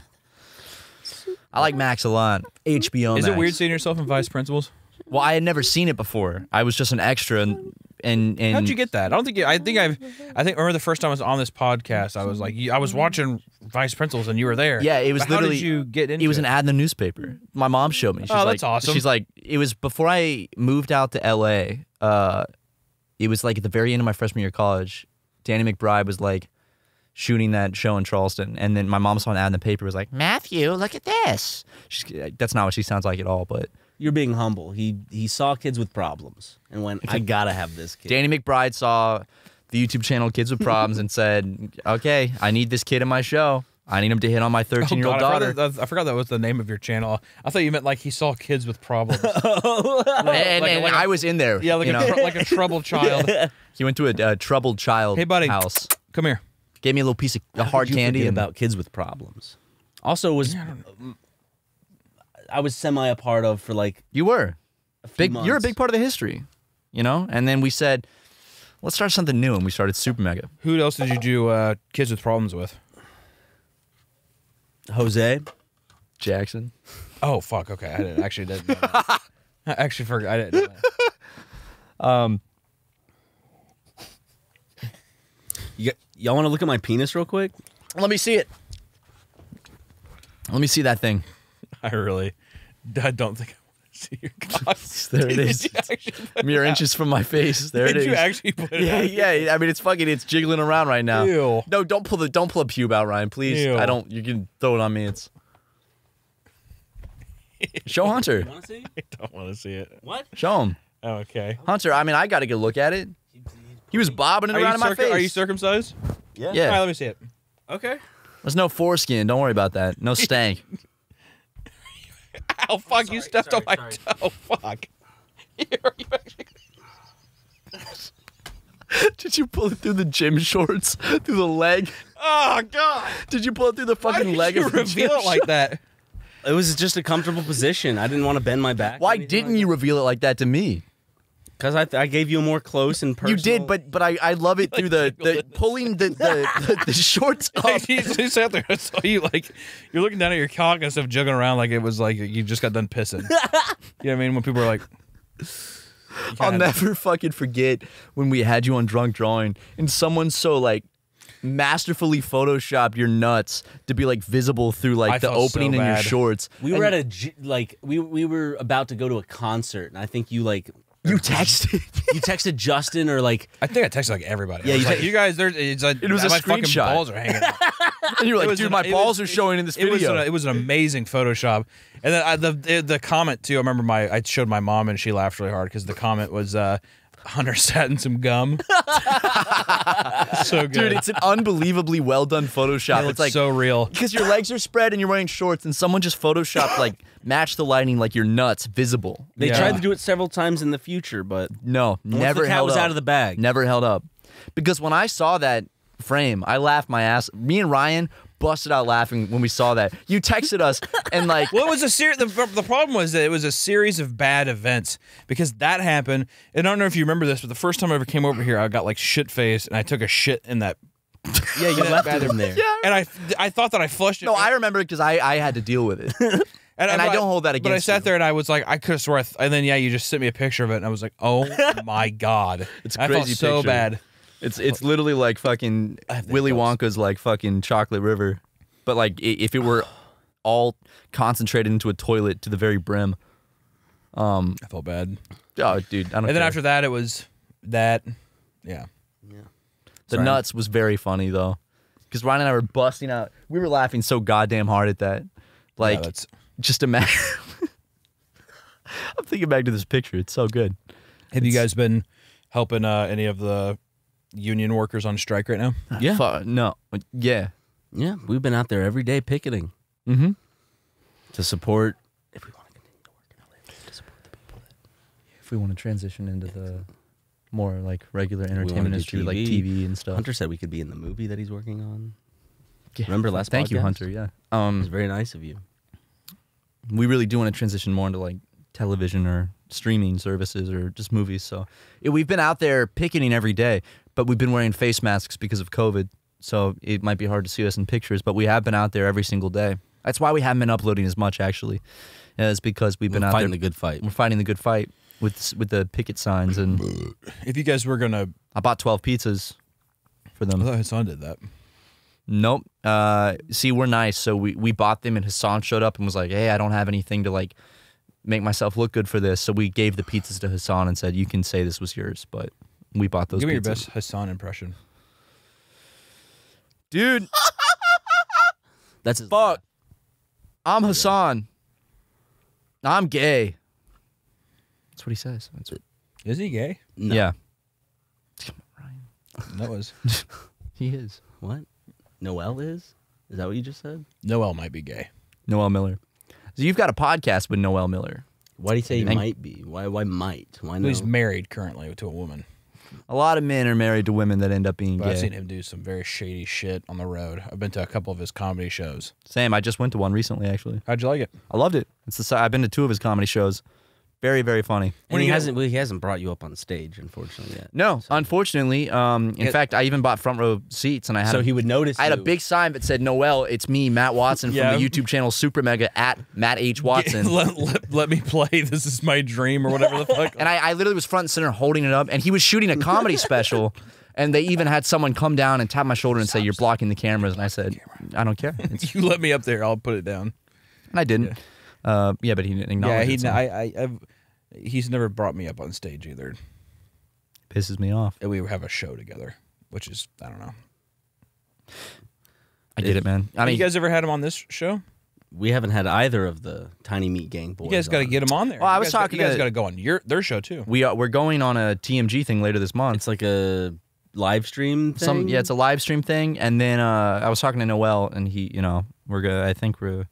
I like Max a lot. HBO. Is it weird seeing yourself in Vice Principals? Well, I had never seen it before. I was just an extra, and and, and How'd you get that? I don't think you, I think I've I think I remember the first time I was on this podcast. I was like I was watching Vice Principals and you were there. Yeah, it was But literally. How did you get into It was an ad in the newspaper. My mom showed me. She's Oh, like, that's awesome. She's like, it was before I moved out to L.A. Uh, it was like at the very end of my freshman year of college. Danny McBride was like shooting that show in Charleston, and then my mom saw an ad in the paper. Was like, Matthew, look at this. She's, that's not what she sounds like at all. But You're being humble. He he saw kids with problems and went, I gotta have this kid. Danny McBride saw the YouTube channel Kids with Problems and said, "Okay, I need this kid in my show. I need him to hit on my 13 year Oh, old God, I daughter." forgot, that, I forgot that was the name of your channel. I thought you meant like he saw kids with problems. and and- like and like a- I was in there. yeah, like you a know? tr- like a troubled child. [LAUGHS] he went to a, uh troubled child Hey, buddy. house. Come here. Gave me a little piece of How hard could you candy and about kids with problems. Also, was I was semi a part of for like you were a few big. You're a big part of the history, you know. And then we said, let's start something new, and we started Super Mega. Who else did you do uh, kids with problems with? Jose. Jackson. Oh fuck. Okay, I didn't actually didn't. Know that. [LAUGHS] I actually forgot. I didn't. Know that. Um, Y- y'all want to look at my penis real quick? let me see it. Let me see that thing. [LAUGHS] I really, [LAUGHS] I don't think I want to see your [LAUGHS] cock. There it Did is. you Mere it out? inches from my face. There Did it is. you actually put it yeah, out? yeah. I mean, it's fucking. It's jiggling around right now. Ew. No, don't pull the don't pull a pube out, Ryan. Please. Ew. I don't. You can throw it on me. It's. Show [LAUGHS] Hunter. Want to see? I don't want to see it. What? Show him. Oh, okay. Hunter. I mean, I got to get a look at it. He was bobbing it Are around in my circum- face. are you circumcised? Yeah. Yeah. All right, let me see it. Okay. There's no foreskin. Don't worry about that. No stank. Ow, [LAUGHS] oh, fuck, you stepped sorry, on my sorry. toe. Fuck. Are you actually- Did you pull it through the gym shorts? [LAUGHS] Through the leg? Oh, God. Did you pull it through the Why fucking did leg you of the reveal gym it like shorts? that? It was just a comfortable position. I didn't want to bend my back. Why didn't you reveal it like that to me? Because I, I gave you a more close and personal. You did, but but I, I love it [LAUGHS] through the, the pulling the the, the, the [LAUGHS] shorts [LAUGHS] up. you just sat there. I saw you like you're looking down at your cock and stuff, juggling around like it was like you just got done pissing. you know what I mean? When people are like, I'll never fucking forget when we had you on drunk drawing and someone so like masterfully photoshopped your nuts to be like visible through like I the felt so opening in your shorts. We And were at a like we we were about to go to a concert, and I think you like you texted. [LAUGHS] you texted Justin or like I think I texted like everybody. Yeah, Yeah, you like, you guys. There's it's like It was a my fucking balls are hanging. out. [LAUGHS] and you were like, dude, an- my balls was- are showing in this It was, video. an, it was an amazing Photoshop, and then I, the, the the comment too. I remember my I showed my mom and she laughed really hard because the comment was uh, Hunter [LAUGHS] sat in some gum. [LAUGHS] so good, Dude, it's an unbelievably well done Photoshop. it It's like so real. because your legs are spread and you're wearing shorts, and someone just photoshopped like match the lighting like your nuts visible. they Yeah. tried to do it several times in the future, but No, once never the cat held was up. out of the bag. Never held up. Because when I saw that frame, I laughed my ass. Me and Ryan busted out laughing when we saw that. You texted us and like [LAUGHS] Well, was a series. The, the problem was that it was a series of bad events because that happened. And I don't know if you remember this, but the first time I ever came over here, I got like shit faced and I took a shit in that. [LAUGHS] yeah, you left in there. And I, I thought that I flushed it. No, I remember because I, I had to deal with it. [LAUGHS] and I don't hold that against. You. But I sat you. there and I was like, I could have swore. I th- and then yeah, you just sent me a picture of it, and I was like, oh my god, It's I felt so picture. bad. It's it's literally like fucking Willy hiccups. Wonka's like fucking chocolate river. But like if it were [SIGHS] all concentrated into a toilet to the very brim. Um, I felt bad. Oh dude, I don't And then care. after that, it was that. Yeah. Yeah. The Sorry. nuts was very funny though. Because Ryan and I were busting out. We were laughing so goddamn hard at that. Like yeah, that's. just imagine. [LAUGHS] I'm thinking back to this picture. It's so good. Have you guys been helping uh, any of the union workers on strike right now? Yeah. Fu- no. Yeah. Yeah, we've been out there every day picketing Mm-hmm. to support. If we want to continue to work in LA, to support the people that If we want to transition into the more like regular entertainment do industry, like TV. TV and stuff. Hunter said we could be in the movie that he's working on. Yeah. Remember last Thank you, podcast? Hunter. Yeah. It was Um, very nice of you. we really do want to transition more into like television or streaming services or just movies. So yeah, we've been out there picketing every day, but we've been wearing face masks because of COVID. So it might be hard to see us in pictures, but we have been out there every single day. That's why we haven't been uploading as much actually. Yeah, It's because we've been We're out fighting there. the good fight. We're fighting the good fight with with the picket signs, and [CLEARS THROAT] If you guys were gonna, I bought twelve pizzas for them. I them. thought Hasan did that. Nope. Uh, see, we're nice, so we we bought them, and Hasan showed up and was like, "Hey, I don't have anything to like make myself look good for this." So we gave the pizzas to Hasan and said, "You can say this was yours," but we bought those. Give me your best Hasan impression. dude. [LAUGHS] That's his Fuck. I'm Hasan. I'm gay. That's what he says. That's what, Is he gay? No. Yeah, That was [LAUGHS] he is. What? Noel is? Is that what you just said? Noel might be gay. Noel Miller. So you've got a podcast with Noel Miller. Why do you say he might be? Why? Why might? Why no? He's married currently to a woman, A lot of men are married to women that end up being but I've seen him do some very shady shit on the road. I've been to a couple of his comedy shows. Same. I just went to one recently. Actually, How'd you like it? I loved it. It's the. si- I've been to two of his comedy shows. Very, very funny. and When he you hasn't. Well, he hasn't brought you up on stage, unfortunately, yet. No, unfortunately. Um, in Yeah. fact, I even bought front row seats, and I had So a, he would notice. I had a big sign that said Noel. It's me, Matt Watson Yeah. from the YouTube channel Super Mega at Matt H Watson. [LAUGHS] let, let, let me play. [LAUGHS] This is my dream, or whatever the [LAUGHS] fuck. And I, I literally was front and center holding it up, and he was shooting a comedy special. And they even had someone come down and tap my shoulder and say, "You're blocking the cameras." And I said, "I don't care." You let me up there, I'll put it down. and I didn't. Uh, yeah, but he didn't acknowledge. Yeah, he. it. so I, I, I've, he's never brought me up on stage either. pisses me off. And we have a show together, which is I don't know. I get it, man. I mean, you guys ever had him on this show? We haven't had either of the Tiny Meat Gang boys. You guys got to get him on there. Well, I was guys got- talking You guys got to go on your their show too. we are we're going on a TMG thing later this month. It's like a live stream. Thing? Some yeah, it's a live stream thing, and then uh, I was talking to Noel, and he, you know, we're gonna. I think we're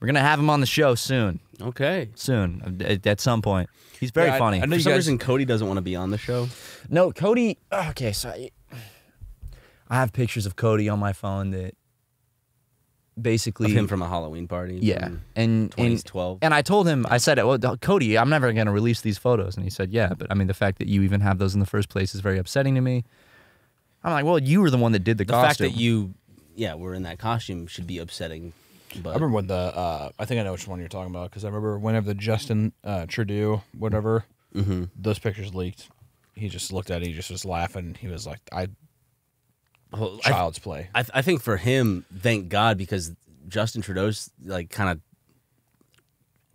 we're gonna have him on the show soon, okay. soon at, at some point. He's very Yeah, funny. I know For some guys- reason, Cody doesn't want to be on the show. No, Cody. Okay, so I, I have pictures of Cody on my phone that basically Of him from a Halloween party. yeah, and and 2012. and I told him I said, well, Cody, I'm never gonna release these photos, and he said, yeah, but I mean the fact that you even have those in the first place is very upsetting to me. I'm like, well, you were the one that did the, the costume. The fact that you, yeah, were in that costume should be upsetting. But I remember when the uh, I think I know which one you're talking about because I remember whenever the Justin uh, Trudeau whatever Mm-hmm. those pictures leaked, he just looked at it, he just was laughing. He was like, "I Well, I, child's play." I, I think for him, thank God, because Justin Trudeau's like kind of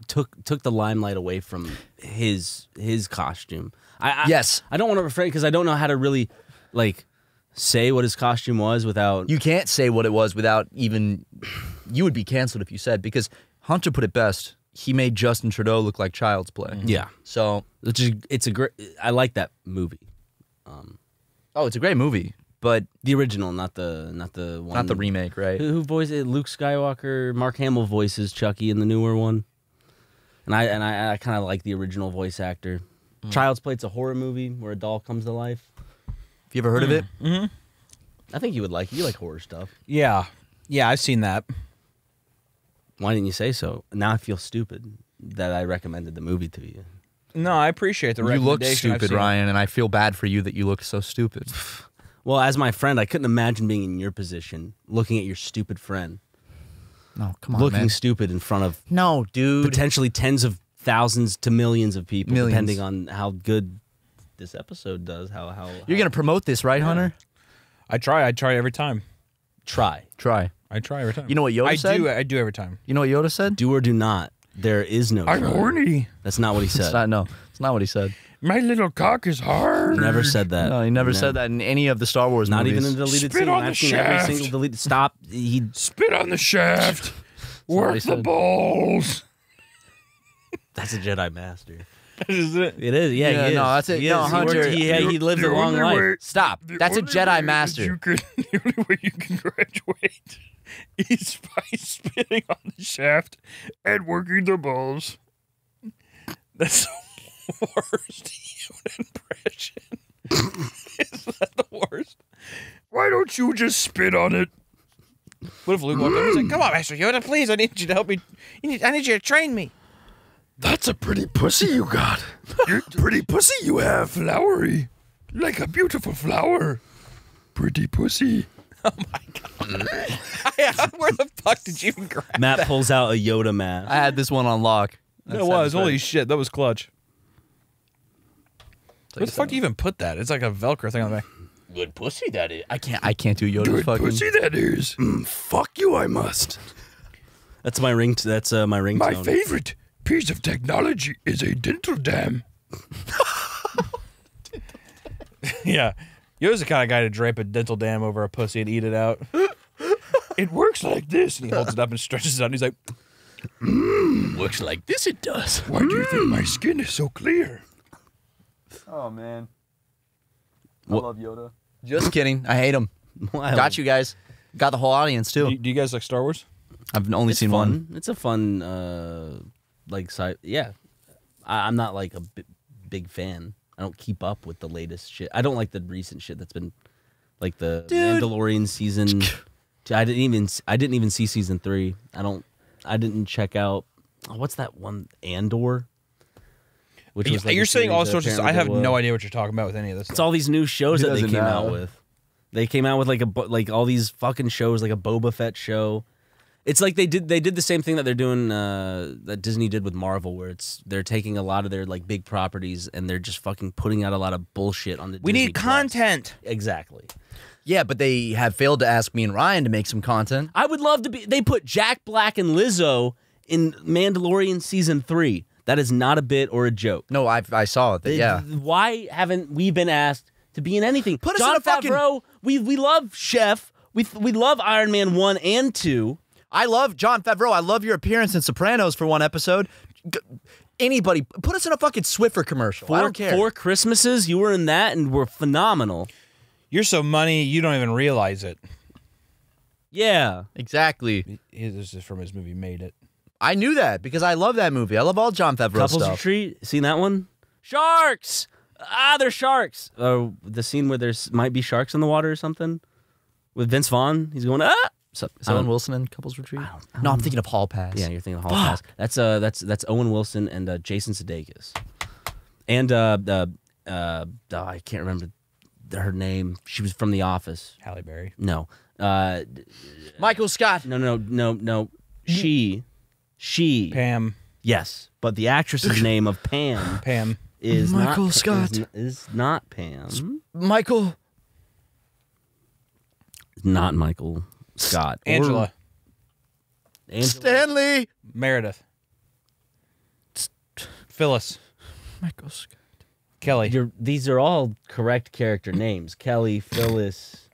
took took the limelight away from his his costume. I, I Yes. I don't want to refrain because I don't know how to really like say what his costume was without. you can't say what it was without even you would be canceled if you said because Hunter put it best. He made Justin Trudeau look like child's play. Mm-hmm. yeah, So, which is it's a great. I like that movie, um, oh, it's a great movie, but the original, not the not the one, not the remake, right? Who, who voices eh, Luke Skywalker? Mark Hamill voices Chucky in the newer one, and I and I, I kind of like the original voice actor. Hmm. Child's Play. It's a horror movie where a doll comes to life. Have you ever heard of it? Hmm. I think you would like. it. You like horror stuff. Yeah, yeah, I've seen that. Why didn't you say so? Now I feel stupid that I recommended the movie to you. No, I appreciate the You look recommendation. I've stupid, seen. Ryan, and I feel bad for you that you look so stupid. [SIGHS] Well, as my friend, I couldn't imagine being in your position, looking at your stupid friend, No, come on, looking man. stupid in front of No, dude. potentially tens of thousands to millions of people, Millions. depending on how good this episode does. How how You're how- gonna promote this, right, Hunter? I try. I try every time. try Try. I try every time. You know what Yoda I said? do. I do every time. You know what Yoda said? do or do not. There is no. try. Horny. That's not what he [LAUGHS] It's said. not. No, it's not what he said. My little cock is hard. Never said that. No, he never said that in any of the Star Wars Not movies. even in the deleted Spit scene. on the I've seen every shaft. single deleted. Stop. He Spit on the shaft. what Work the said. balls. That's a Jedi master. [LAUGHS] Is it? It is. Yeah, Yeah, he no, is. that's it. He, No, is. he, Hunter- worked- he, he lived a long life. Stop. That's a Jedi master. Can, [LAUGHS] the only way you can graduate is by [LAUGHS] spitting on the shaft and working the balls. That's the worst Yoda impression. is that the worst? Why don't you just spit on it? What if Luke walked up and said, "Come on, Master Yoda, please, I need you to help me. You need, I need you to train me." That's a pretty pussy you got. pretty pussy you have. Flowery. Like a beautiful flower. Pretty pussy. [LAUGHS] Oh my god. Where the fuck did you even grab? Matt pulls out a Yoda mask. I had this one on lock. It was. Holy shit, that was clutch. Where the fuck do you even put that? It's like a Velcro thing on the back. Good pussy that is. I can't. I can't do Yoda's Good fucking. pussy that is. Mm, fuck you, I must. That's my ring. that's uh, my ringtone. My favorite piece of technology is a dental dam. yeah. Yoda's the kind of guy to drape a dental dam over a pussy and eat it out. It works like this. And he holds it up and stretches it out and he's like, mm, Looks like this it does. Why do you think my skin is so clear? Oh man. What- love Yoda. Just kidding. I hate him. Wow. Got you guys. Got the whole audience too. do you, do you guys like Star Wars? I've only It's seen fun. one. It's a fun, uh, like side. Yeah, I, I'm not like a big fan. I don't keep up with the latest shit. I don't like the recent shit that's been, like the Dude. Mandalorian season. [LAUGHS] I didn't even. I didn't even see season three. I don't. I didn't check out. oh, what's that one? Andor. Which was like You're saying all sorts of. I have no idea what you're talking about with any of this. It's Stuff. all these new shows that they came out with. They came out with like a like all these fucking shows, like a Boba Fett show. It's like they did they did the same thing that they're doing uh, that Disney did with Marvel, where it's they're taking a lot of their like big properties and they're just fucking putting out a lot of bullshit on the. we Disney need Plus. content. Exactly. Yeah, but they have failed to ask me and Ryan to make some content. I would love to be. They put Jack Black and Lizzo in Mandalorian season three. That is not a bit or a joke. No, I I saw it. They- yeah. Why haven't we been asked to be in anything? Put us Jon in a fucking- Favreau. We we love Chef. We we love Iron Man one and two. I love Jon Favreau. I love your appearance in Sopranos for one episode. G- Anybody, put us in a fucking Swiffer commercial. Four, I don't care. Four Christmases, you were in that and were phenomenal. You're so money, you don't even realize it. Yeah. Exactly. He- This is from his movie Made It. I knew that because I love that movie. I love all Jon Favreau Couples stuff. Retreat. Seen that one? Sharks. Ah, they're sharks. Uh, the scene where there's might be sharks in the water or something with Vince Vaughn. He's going ah. So, Is I Owen Wilson in Couples Retreat? no, I'm thinking of Hall Pass. Yeah, you're thinking of Hall Pass. That's uh, that's that's Owen Wilson and uh, Jason Sudeikis, and uh, uh, uh, oh, I can't remember her name. She was from The Office. Halle Berry. No, uh, Michael Scott. no, no, no, no. She, she. Pam. Yes, but the actress's [LAUGHS] name of Pam Pam. is Michael not, Scott. Is, is not Pam. Michael. Not Michael Scott. Or Angela. Angela. Stanley. Meredith. Phyllis. Michael Scott. Kelly. You're, these are all correct character names. Kelly, Phyllis,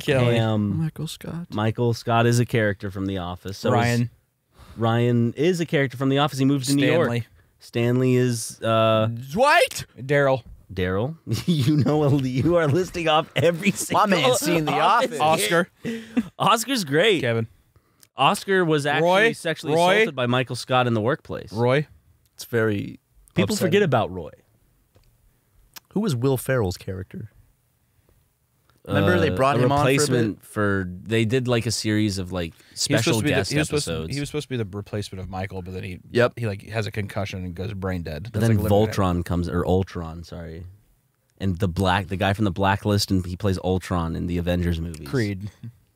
Kelly. Pam. Michael Scott. Michael Scott is a character from The Office. So is- Ryan. Ryan is a character from The Office. He moves to New York. Stanley. Stanley is uh, Dwight. Daryl. Daryl. [LAUGHS] you know, you are listing off every single. man's seen The Office. Oscar. [LAUGHS] Oscar's great. Kevin. Oscar was actually Roy? sexually Roy? assaulted by Michael Scott in the workplace. Roy. It's very. People upsetting. forget about Roy. Who was Will Ferrell's character? Remember they Uh, brought a him on for a replacement for, They did like a series of like He was special supposed to be the- guest he was to- episodes. he was supposed to be the replacement of Michael, but then he Yep. he like has a concussion and goes brain dead. but That's then like limited- Voltron comes or Ultron, sorry, and the black the guy from the Blacklist and he plays Ultron in the Avengers movies. Creed.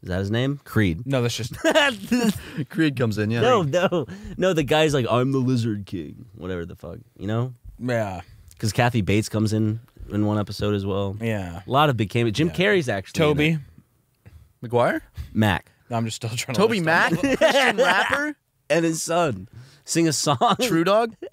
is that his name? Creed. No, that's just [LAUGHS] [LAUGHS] Creed comes in. Yeah. No, no, no. The guy's like, I'm the Lizard King, whatever the fuck, you know? yeah, Because Kathy Bates comes in in one episode as well. yeah. A lot of big cameos. Jim Yeah. Carrey's actually in Toby. it. McGuire. Mac No, I'm just still trying to. Toby Mac. [LAUGHS] Christian rapper. and his son sing a song. True Dog. [LAUGHS]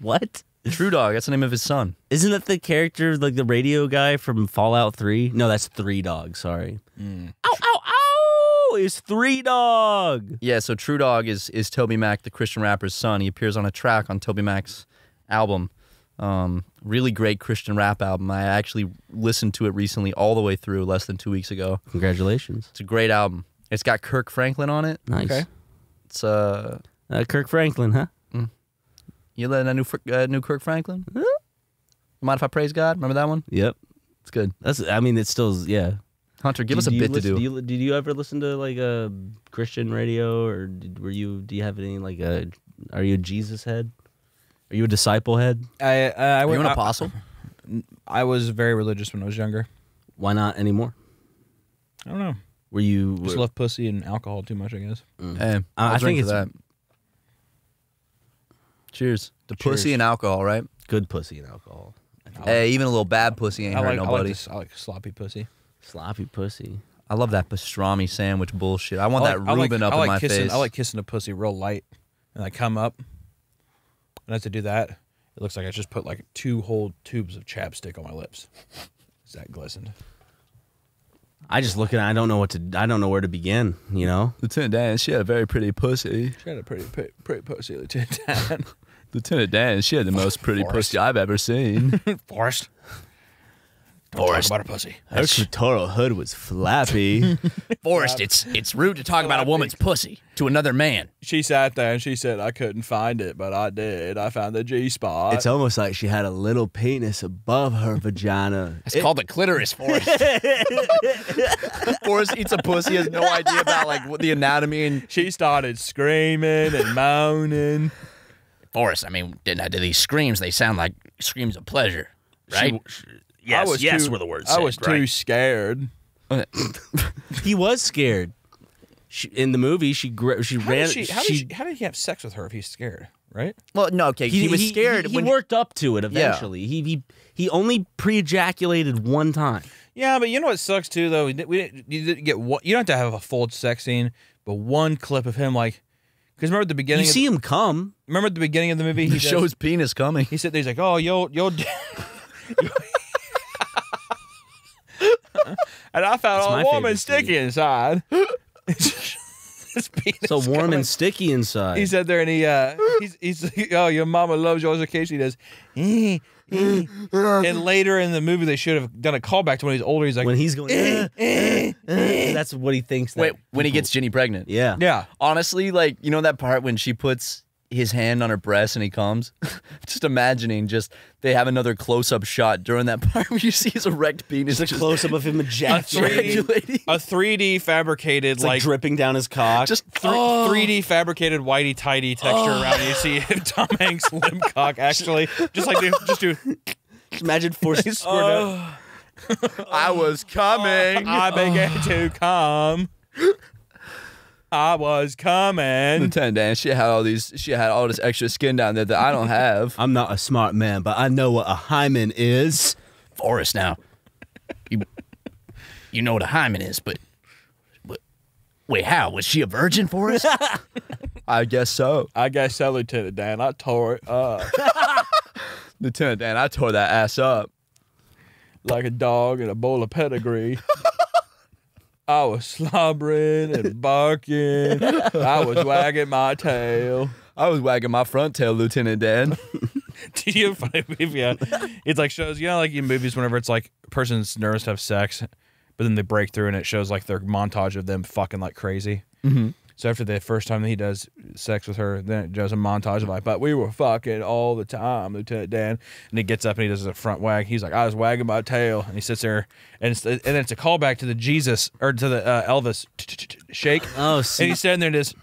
What? True Dog. That's the name of his son. Isn't that the character like the radio guy from Fallout Three? No, that's Three Dog. Sorry. Mm. Ow, ow, ow! It's Three Dog. Yeah. So True Dog is is Toby Mac, the Christian rapper's son. He appears on a track on Toby Mac's album. Um, really great Christian rap album. I actually listened to it recently, all the way through, less than two weeks ago. Congratulations. It's a great album. It's got Kirk Franklin on it. Nice. Okay. It's uh, Uh, Kirk Franklin, huh? you let a new uh, new Kirk Franklin. Mind if I praise God? Remember that one? Yep. It's good. That's. I mean, it's still. Yeah. Hunter, give Do- us a do you bit listen- to do. you, did you ever listen to like a Christian radio, or did, were you? Do you have any like a Are you a Jesus head? Are you a disciple head? I uh, I, Are you went- an I- apostle? I was very religious when I was younger. Why not anymore? I don't know. Were you? Just were- love pussy and alcohol too much, I guess. Hey, I- I'll I drink think to it's- that. Cheers. The Cheers. pussy and alcohol, right? good pussy and alcohol? Hey, even a little bad pussy ain't I hurt like, I like, nobody. this, I like sloppy pussy. Sloppy pussy. I love that pastrami sandwich bullshit. I want I that like, I like- Reuben up I like in my kissing, face. I like kissing a pussy real light, and I come up, and I have to do that. It looks like I just put like two whole tubes of chapstick on my lips. Is that glistened? I just look at. it, I don't know what to. I don't know where to begin. You know. Lieutenant Dan, she had a very pretty pussy. She had a pretty, pretty, pretty pussy, Lieutenant Dan. [LAUGHS] Lieutenant Dan, she had the most pretty Forrest. pussy I've ever seen. [LAUGHS] Forrest. Don't Forrest. talk about her pussy. Her clitoral hood was flappy. [LAUGHS] Forrest, it's it's rude to talk about a woman's pussy to another man. She sat there and she said, "I couldn't find it, but I did. I found the G spot." it's almost like she had a little penis above her vagina. It's called the clitoris, Forrest. [LAUGHS] Forrest eats a pussy, has no idea about like what the anatomy and she started screaming and moaning. Forrest. I mean, didn't I do these screams? They sound like screams of pleasure, right? I was too, were the words. I was too scared. [LAUGHS] He was scared. She, in the movie, she she How ran. did, she, how, did she, how did he have sex with her if he's scared? Right? well, no, okay. He, was scared. He, when worked up to it eventually. He he he only pre-ejaculated one time. Yeah, but you know what sucks too, though. We didn't, we you didn't get one, you don't have to have a full sex scene, but one clip of him like, because remember at the beginning, You of, see him come. remember at the beginning of the movie, he he does- shows penis coming. He said, "He's like, oh, yo, yo." [LAUGHS] and I found all warm and sticky inside. His penis So warm coming. and sticky inside. He said there, and he uh, he's he's oh, your mama loves yours. Occasionally, he does. "Eh, eh." and later in the movie, they should have done a callback to when he's older. He's like, when he's going, "Eh, eh, eh," that's what he thinks. That Wait, when he gets Jenny pregnant. yeah, yeah, Honestly, like you know that part when she puts his hand on her breast and he comes. [LAUGHS] just imagining, just they have another close-up shot during that [LAUGHS] part where you see his erect penis. Just a close up of him [LAUGHS] ejaculating, ejaculating. a 3D fabricated It's like, like. dripping down his cock. Just oh. Three, 3D fabricated whitey tighty texture oh. around. You see Tom Hanks' limp cock actually, just like do, just do. Just imagine forcing squirt out. Oh. I was coming. I began to come. I was coming. Lieutenant Dan, she had all these. She had all this extra skin down there that I don't have. I'm not a smart man, but I know what a hymen is. Forrest, now, you, you know what a hymen is, but, but wait, how was she a virgin, Forrest? [LAUGHS] I guess so, I guess so, Lieutenant Dan. I tore it up [LAUGHS] Lieutenant Dan. I tore that ass up. like a dog in a bowl of pedigree. [LAUGHS] I was slobbering and [LAUGHS] barking. I was wagging my tail. I was wagging my front tail, Lieutenant Dan. [LAUGHS] Did you find movie? Yeah. It's like shows, you know, like in movies, whenever it's like a person's nervous to have sex, but then they break through and it shows like their montage of them fucking like crazy. Mm-hmm. So after the first time that he does sex with her, then it does a montage of like, but we were fucking all the time, Lieutenant Dan. And he gets up and he does a front wag. He's like, I was wagging my tail, and he sits there, and it's, and then it's a callback to the Jesus or to the uh, Elvis shake. Oh, And he's standing there just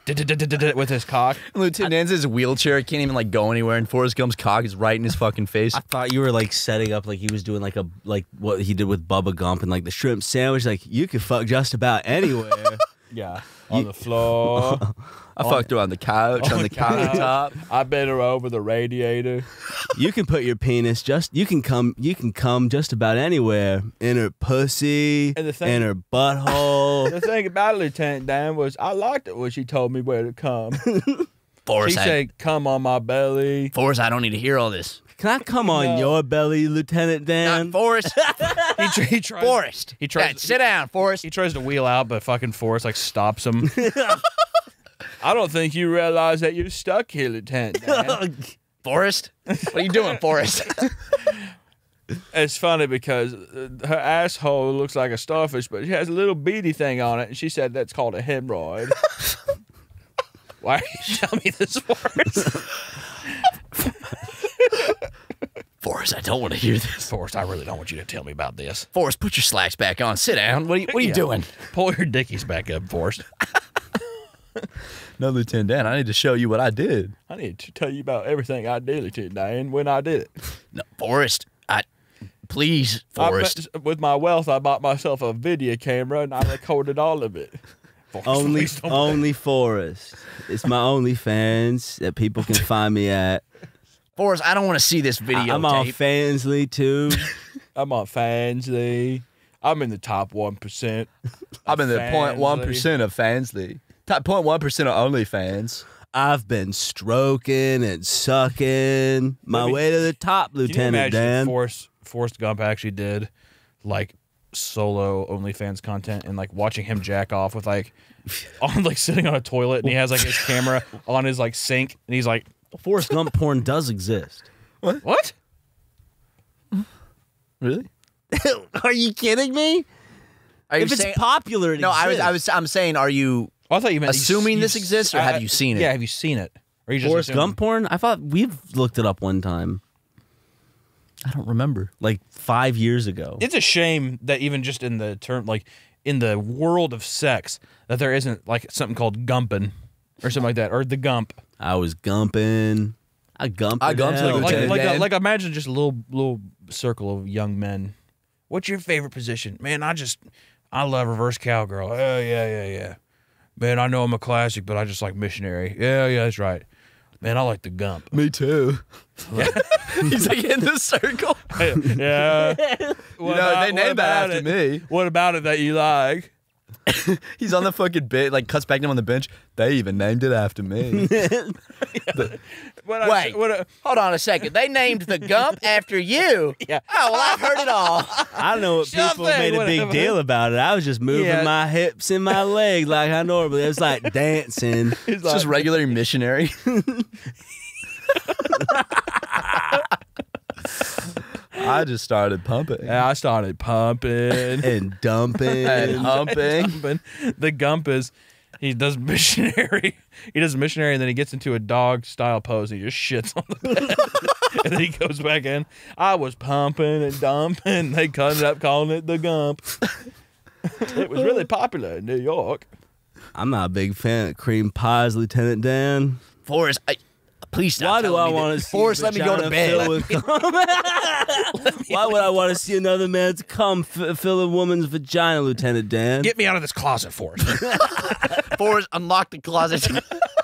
with his cock. Lieutenant Dan's in his wheelchair, can't even like go anywhere, and Forrest Gump's cock is right in his fucking face. I thought you were like setting up like he was doing like a like what he did with Bubba Gump and like the shrimp sandwich. Like you could fuck just about anywhere. [LAUGHS] Yeah, on the floor. [LAUGHS] I fucked her on the couch, on the countertop. I bent her over the radiator. you can put your penis just you can come you can come just about anywhere in her pussy, And the thing- in her butthole. [LAUGHS] The thing about it, Lieutenant Dan was I liked it when she told me where to come. [LAUGHS] She Forrest, I, said, "Come on my belly." Forrest, I don't need to hear all this. Can I come on No. your belly, Lieutenant Dan? Not Forrest. He, tr- he tries. Forrest. He tries. Yeah, sit down, Forrest. He tries to wheel out, but fucking Forrest like stops him. [LAUGHS] I don't think you realize that you're stuck here, Lieutenant Dan. [LAUGHS] Forrest, what are you doing, Forrest? [LAUGHS] it's funny because uh, her asshole looks like a starfish, but she has a little beady thing on it, and she said that's called a hemorrhoid. Why are you telling me this, Forrest? Forrest, I don't want to hear this. Forrest, I really don't want you to tell me about this. Forrest, put your slacks back on. Sit down. What are you, what are you Yeah. doing? Pull your dickies back up, Forrest. [LAUGHS] No, Lieutenant Dan, I need to show you what I did. I need to tell you about everything I did today Dan, when I did it. No, Forrest, I please, I Forrest. bet- with my wealth, I bought myself a video camera and I recorded all of it. [LAUGHS] Forrest, Only, please don't- only Forrest. It's my OnlyFans that people can find me at. Forrest, I don't want to see this video. I'm on Fansly too. [LAUGHS] I'm on Fansly. I'm in the top one percent. [LAUGHS] I'm in the Fansly. 0.1 percent of Fansly. Top 0.1 percent of OnlyFans. I've been stroking and sucking my Let me- way to the top, Can you Lieutenant imagine Dan. if Forrest, Forrest Gump actually did like solo OnlyFans content and like watching him jack off with like [LAUGHS] on like sitting on a toilet and he has like his camera on his like sink and he's like, Forrest Gump porn does exist. [LAUGHS] "What? What? Really? [LAUGHS] Are you kidding me? Are you If it's saying- popular, it no, I was, I was, I'm saying, are you? Oh, I thought you meant Assuming you- this you- exists, or uh, have you seen it? Yeah, have you seen it? Or you just Forrest assuming? Gump porn. I thought we've looked it up one time, I don't remember. like five years ago. It's a shame that even just in the term, like in the world of sex, that there isn't like something called gumping or something like that, or the gump. I was gumping. I gumped. I it gumped like Like, like, Dan. like imagine just a little little circle of young men. What's your favorite position, man? I just I love reverse cowgirl. Oh yeah, yeah, yeah. Man, I know I'm a classic, but I just like missionary. Yeah, yeah, that's right. Man, I like the gump. Me too. [LAUGHS] He's like in the circle. [LAUGHS] yeah. [LAUGHS] You know, they named that after it? me. What about it that you like? [LAUGHS] He's on the fucking bit, like cuts back to him on the bench. They even named it after me. [LAUGHS] What I- Wait, what I- hold on a second. They named the Gump after you. [LAUGHS] Yeah. Oh well, I've heard it all. I don't know what Sure people made a big deal about it. I was just moving Yeah. my hips and my legs like I normally. It was like dancing. It's just regular missionary. I just started pumping Yeah, I started pumping. and [LAUGHS] dumping. and humping. Gumping. The gump is he does missionary. [LAUGHS] He does missionary and then he gets into a dog style pose and he just shits on the bed. [LAUGHS] and then he goes back in. I was pumping and dumping. They cut it up calling it the gump. it was really popular in New York. I'm not a big fan of cream pies, Lieutenant Dan. Forrest, I, please stop. Why do I want that. to see Forrest? Let me go to bed. filled with cum? Why would I want to see another man's cum f- fill a woman's vagina, Lieutenant Dan? Get me out of this closet for us. [LAUGHS] [LAUGHS] Forrest, unlock the closet.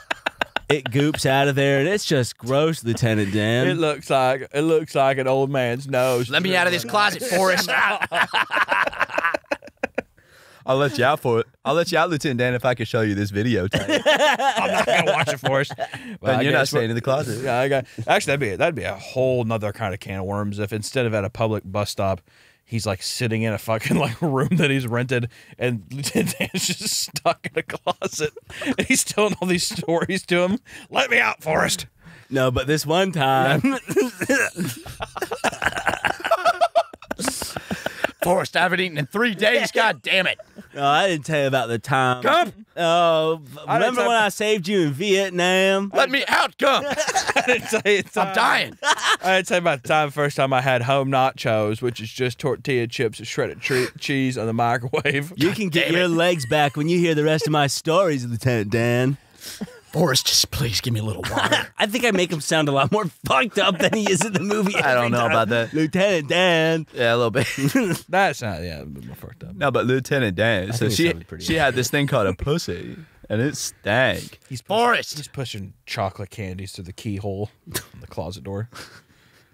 [LAUGHS] it goops out of there, and it's just gross, Lieutenant Dan. it looks like it looks like an old man's nose. Let me out of this closet, Forrest. I'll let you out for it. I'll let you out, Lieutenant Dan, if I can show you this videotape. [LAUGHS] I'm not gonna watch it for us. [LAUGHS] Well, and you're not staying in the closet. Yeah, I got actually that'd be that'd be a whole nother kind of can of worms if instead of at a public bus stop, he's like sitting in a fucking [LAUGHS] like room that he's rented and Lieutenant Dan's just stuck in a closet and he's telling all these stories to him. Let me out, Forrest. no, but this one time, Forrest, I haven't eaten in three days. [LAUGHS] God damn it. no, I didn't tell you about the time. Gump. Oh, I remember tell- when I saved you in Vietnam? Let me out, Gump. [LAUGHS] I didn't tell you the I'm dying. I didn't tell you about the time first time I had home nachos, which is just tortilla chips and shredded cheese on the microwave. You can get your legs back when you hear the rest of my stories, Lieutenant Dan. Forrest, just please give me a little water. [LAUGHS] I think I make him sound a lot more [LAUGHS] fucked up than he is in the movie. I don't know time. about that. Lieutenant Dan. yeah, a little bit. [LAUGHS] That's not yeah, a bit more fucked up. no, but Lieutenant Dan, so she she had this thing called a pussy, and it stank. He's Forrest. He's pushing chocolate candies through the keyhole on the closet door.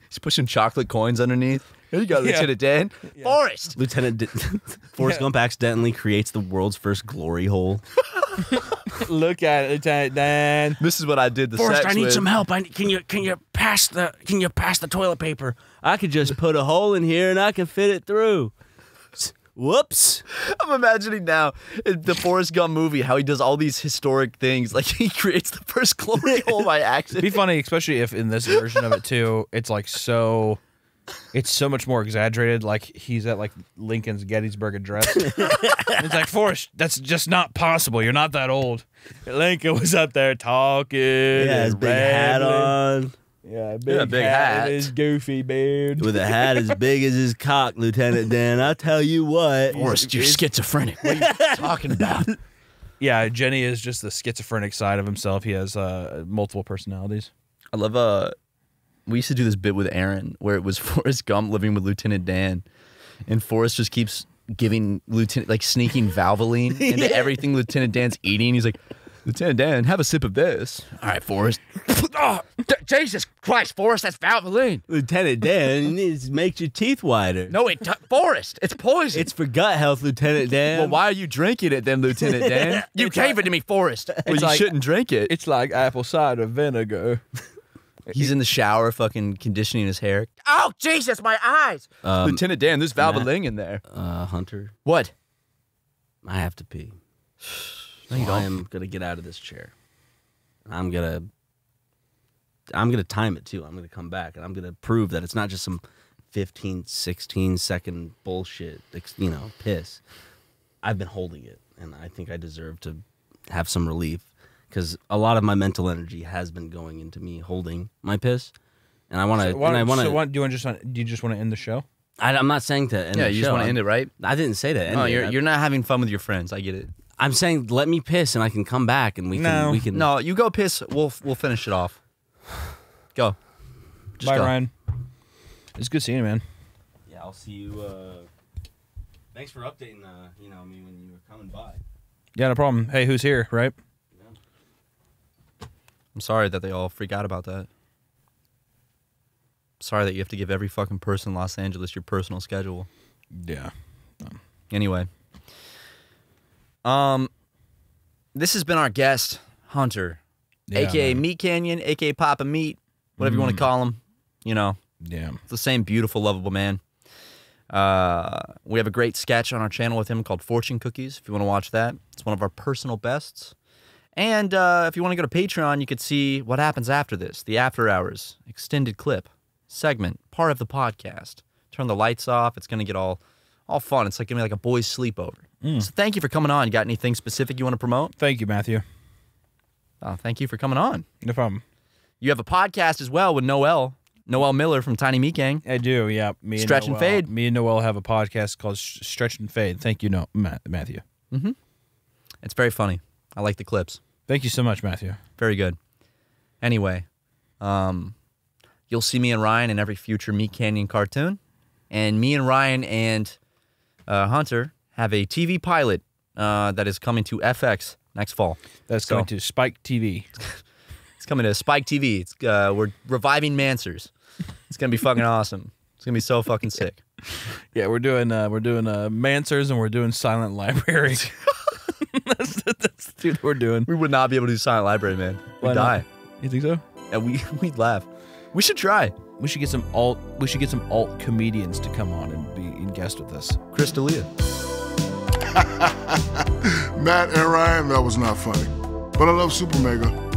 He's pushing chocolate coins underneath. Here you go, [LAUGHS] Yeah. Lieutenant Dan. Forrest. Lieutenant D- [LAUGHS] Forrest Yeah. Gump accidentally creates the world's first glory hole. [LAUGHS] Look at it, Lieutenant Dan. This is what I did the Forrest, sex I need with. some help. I, can you can you pass the can you pass the toilet paper? I could just put a hole in here and I can fit it through. Whoops. I'm imagining now the Forrest Gump movie how he does all these historic things. [LAUGHS] Like he creates the first glory [LAUGHS] hole by accident. It'd be funny, especially if in this version of it too, it's like so. It's so much more exaggerated. Like he's at like Lincoln's Gettysburg Address. [LAUGHS] it's like Forrest, that's just not possible. You're not that old. Lincoln was up there talking. Yeah, his and big hat on. Yeah, big, Yeah, big hat, hat. his goofy beard. With a hat as big as his cock, Lieutenant Dan. I tell you what. Forrest, you're schizophrenic. What are you [LAUGHS] talking about? Yeah, Jenny is just the schizophrenic side of himself. He has uh, multiple personalities. I love uh we used to do this bit with Aaron where it was [LAUGHS] Forrest Gump living with Lieutenant Dan and Forrest just keeps giving Lieutenant like sneaking Valvoline [LAUGHS] into everything Lieutenant Dan's eating. He's like, Lieutenant Dan, have a sip of this. All right, Forrest. [LAUGHS] oh, d- Jesus Christ, Forrest, that's Valvoline. Lieutenant Dan, [LAUGHS] it makes your teeth whiter. No, it Forrest, it's poison. It's for gut health, Lieutenant Dan. well, why are you drinking it then, Lieutenant [LAUGHS] Dan? you gave it to me, Forrest. Well, you like- shouldn't drink it. It's like apple cider vinegar. He's in the shower, fucking conditioning his hair. Oh Jesus, my eyes! Lieutenant Dan, there's Valvoline in there. Uh, Hunter, What? I have to pee. So I am gonna get out of this chair. I'm gonna. I'm gonna time it too. I'm gonna come back and I'm gonna prove that it's not just some 15, 16 second bullshit. You know, piss. I've been holding it, and I think I deserve to have some relief because a lot of my mental energy has been going into me holding my piss, and I want to. So, why and I don't- want so to. why- do you want just want, do you just want to end the show? I'm not saying to end Yeah, the you just want to I'm- end it, right? I didn't say that. No, you're you're not having fun with your friends. I get it. I'm saying let me piss and I can come back and we can No. we can No, you go piss. We'll we'll finish it off. Go. Just Bye, go. Ryan. It's good seeing you, man. Yeah, I'll see you. Uh, thanks for updating. Uh, you know me when you were coming by. Yeah, no problem. Hey, who's here? Right? I'm sorry that they all freak out about that. Sorry that you have to give every fucking person in Los Angeles your personal schedule. Yeah. Anyway, um, this has been our guest Hunter, Yeah, aka man. MeatCanyon, aka Papa Meat, whatever you want to call him. You know, Yeah. the same beautiful, lovable man. Uh, we have a great sketch on our channel with him called Fortune Cookies. If you want to watch that, it's one of our personal bests. And uh, if you want to go to Patreon, you could see what happens after this the after hours extended clip segment, part of the podcast. Turn the lights off. It's going to get all all fun. It's like going to be like a boys' sleepover. So thank you for coming on. You got anything specific you want to promote? Thank you, Matthew. Oh, thank you for coming on. No problem. You have a podcast as well with Noel, Noel Miller from Tiny Meat Gang. I do. Yeah. Me and Stretch and Fade. Me and Noel have a podcast called Stretch and Fade. Thank you, no, Ma- Matthew. It's very funny. I like the clips. Thank you so much, Matthew. Very good. Anyway, um, you'll see me and Ryan in every future MeatCanyon cartoon, and me and Ryan and uh, Hunter have a TV pilot uh, that is coming to FX next fall. That's So- going to Spike TV. [LAUGHS] It's coming to Spike TV. It's uh, we're reviving Manswers. It's gonna be fucking [LAUGHS] awesome. It's gonna be so fucking sick. Yeah, we're doing uh, we're doing uh, Manswers and we're doing Silent Library. [LAUGHS] that's, that's dude, we're doing. We would not be able to do Silent Library, man. We'd die. You think so? And we we'd laugh. We should try. We should get some alt. We should get some alt comedians to come on and be and guest with us. Chris D'Elia. Matt and Ryan, that was not funny. But I love Super Mega.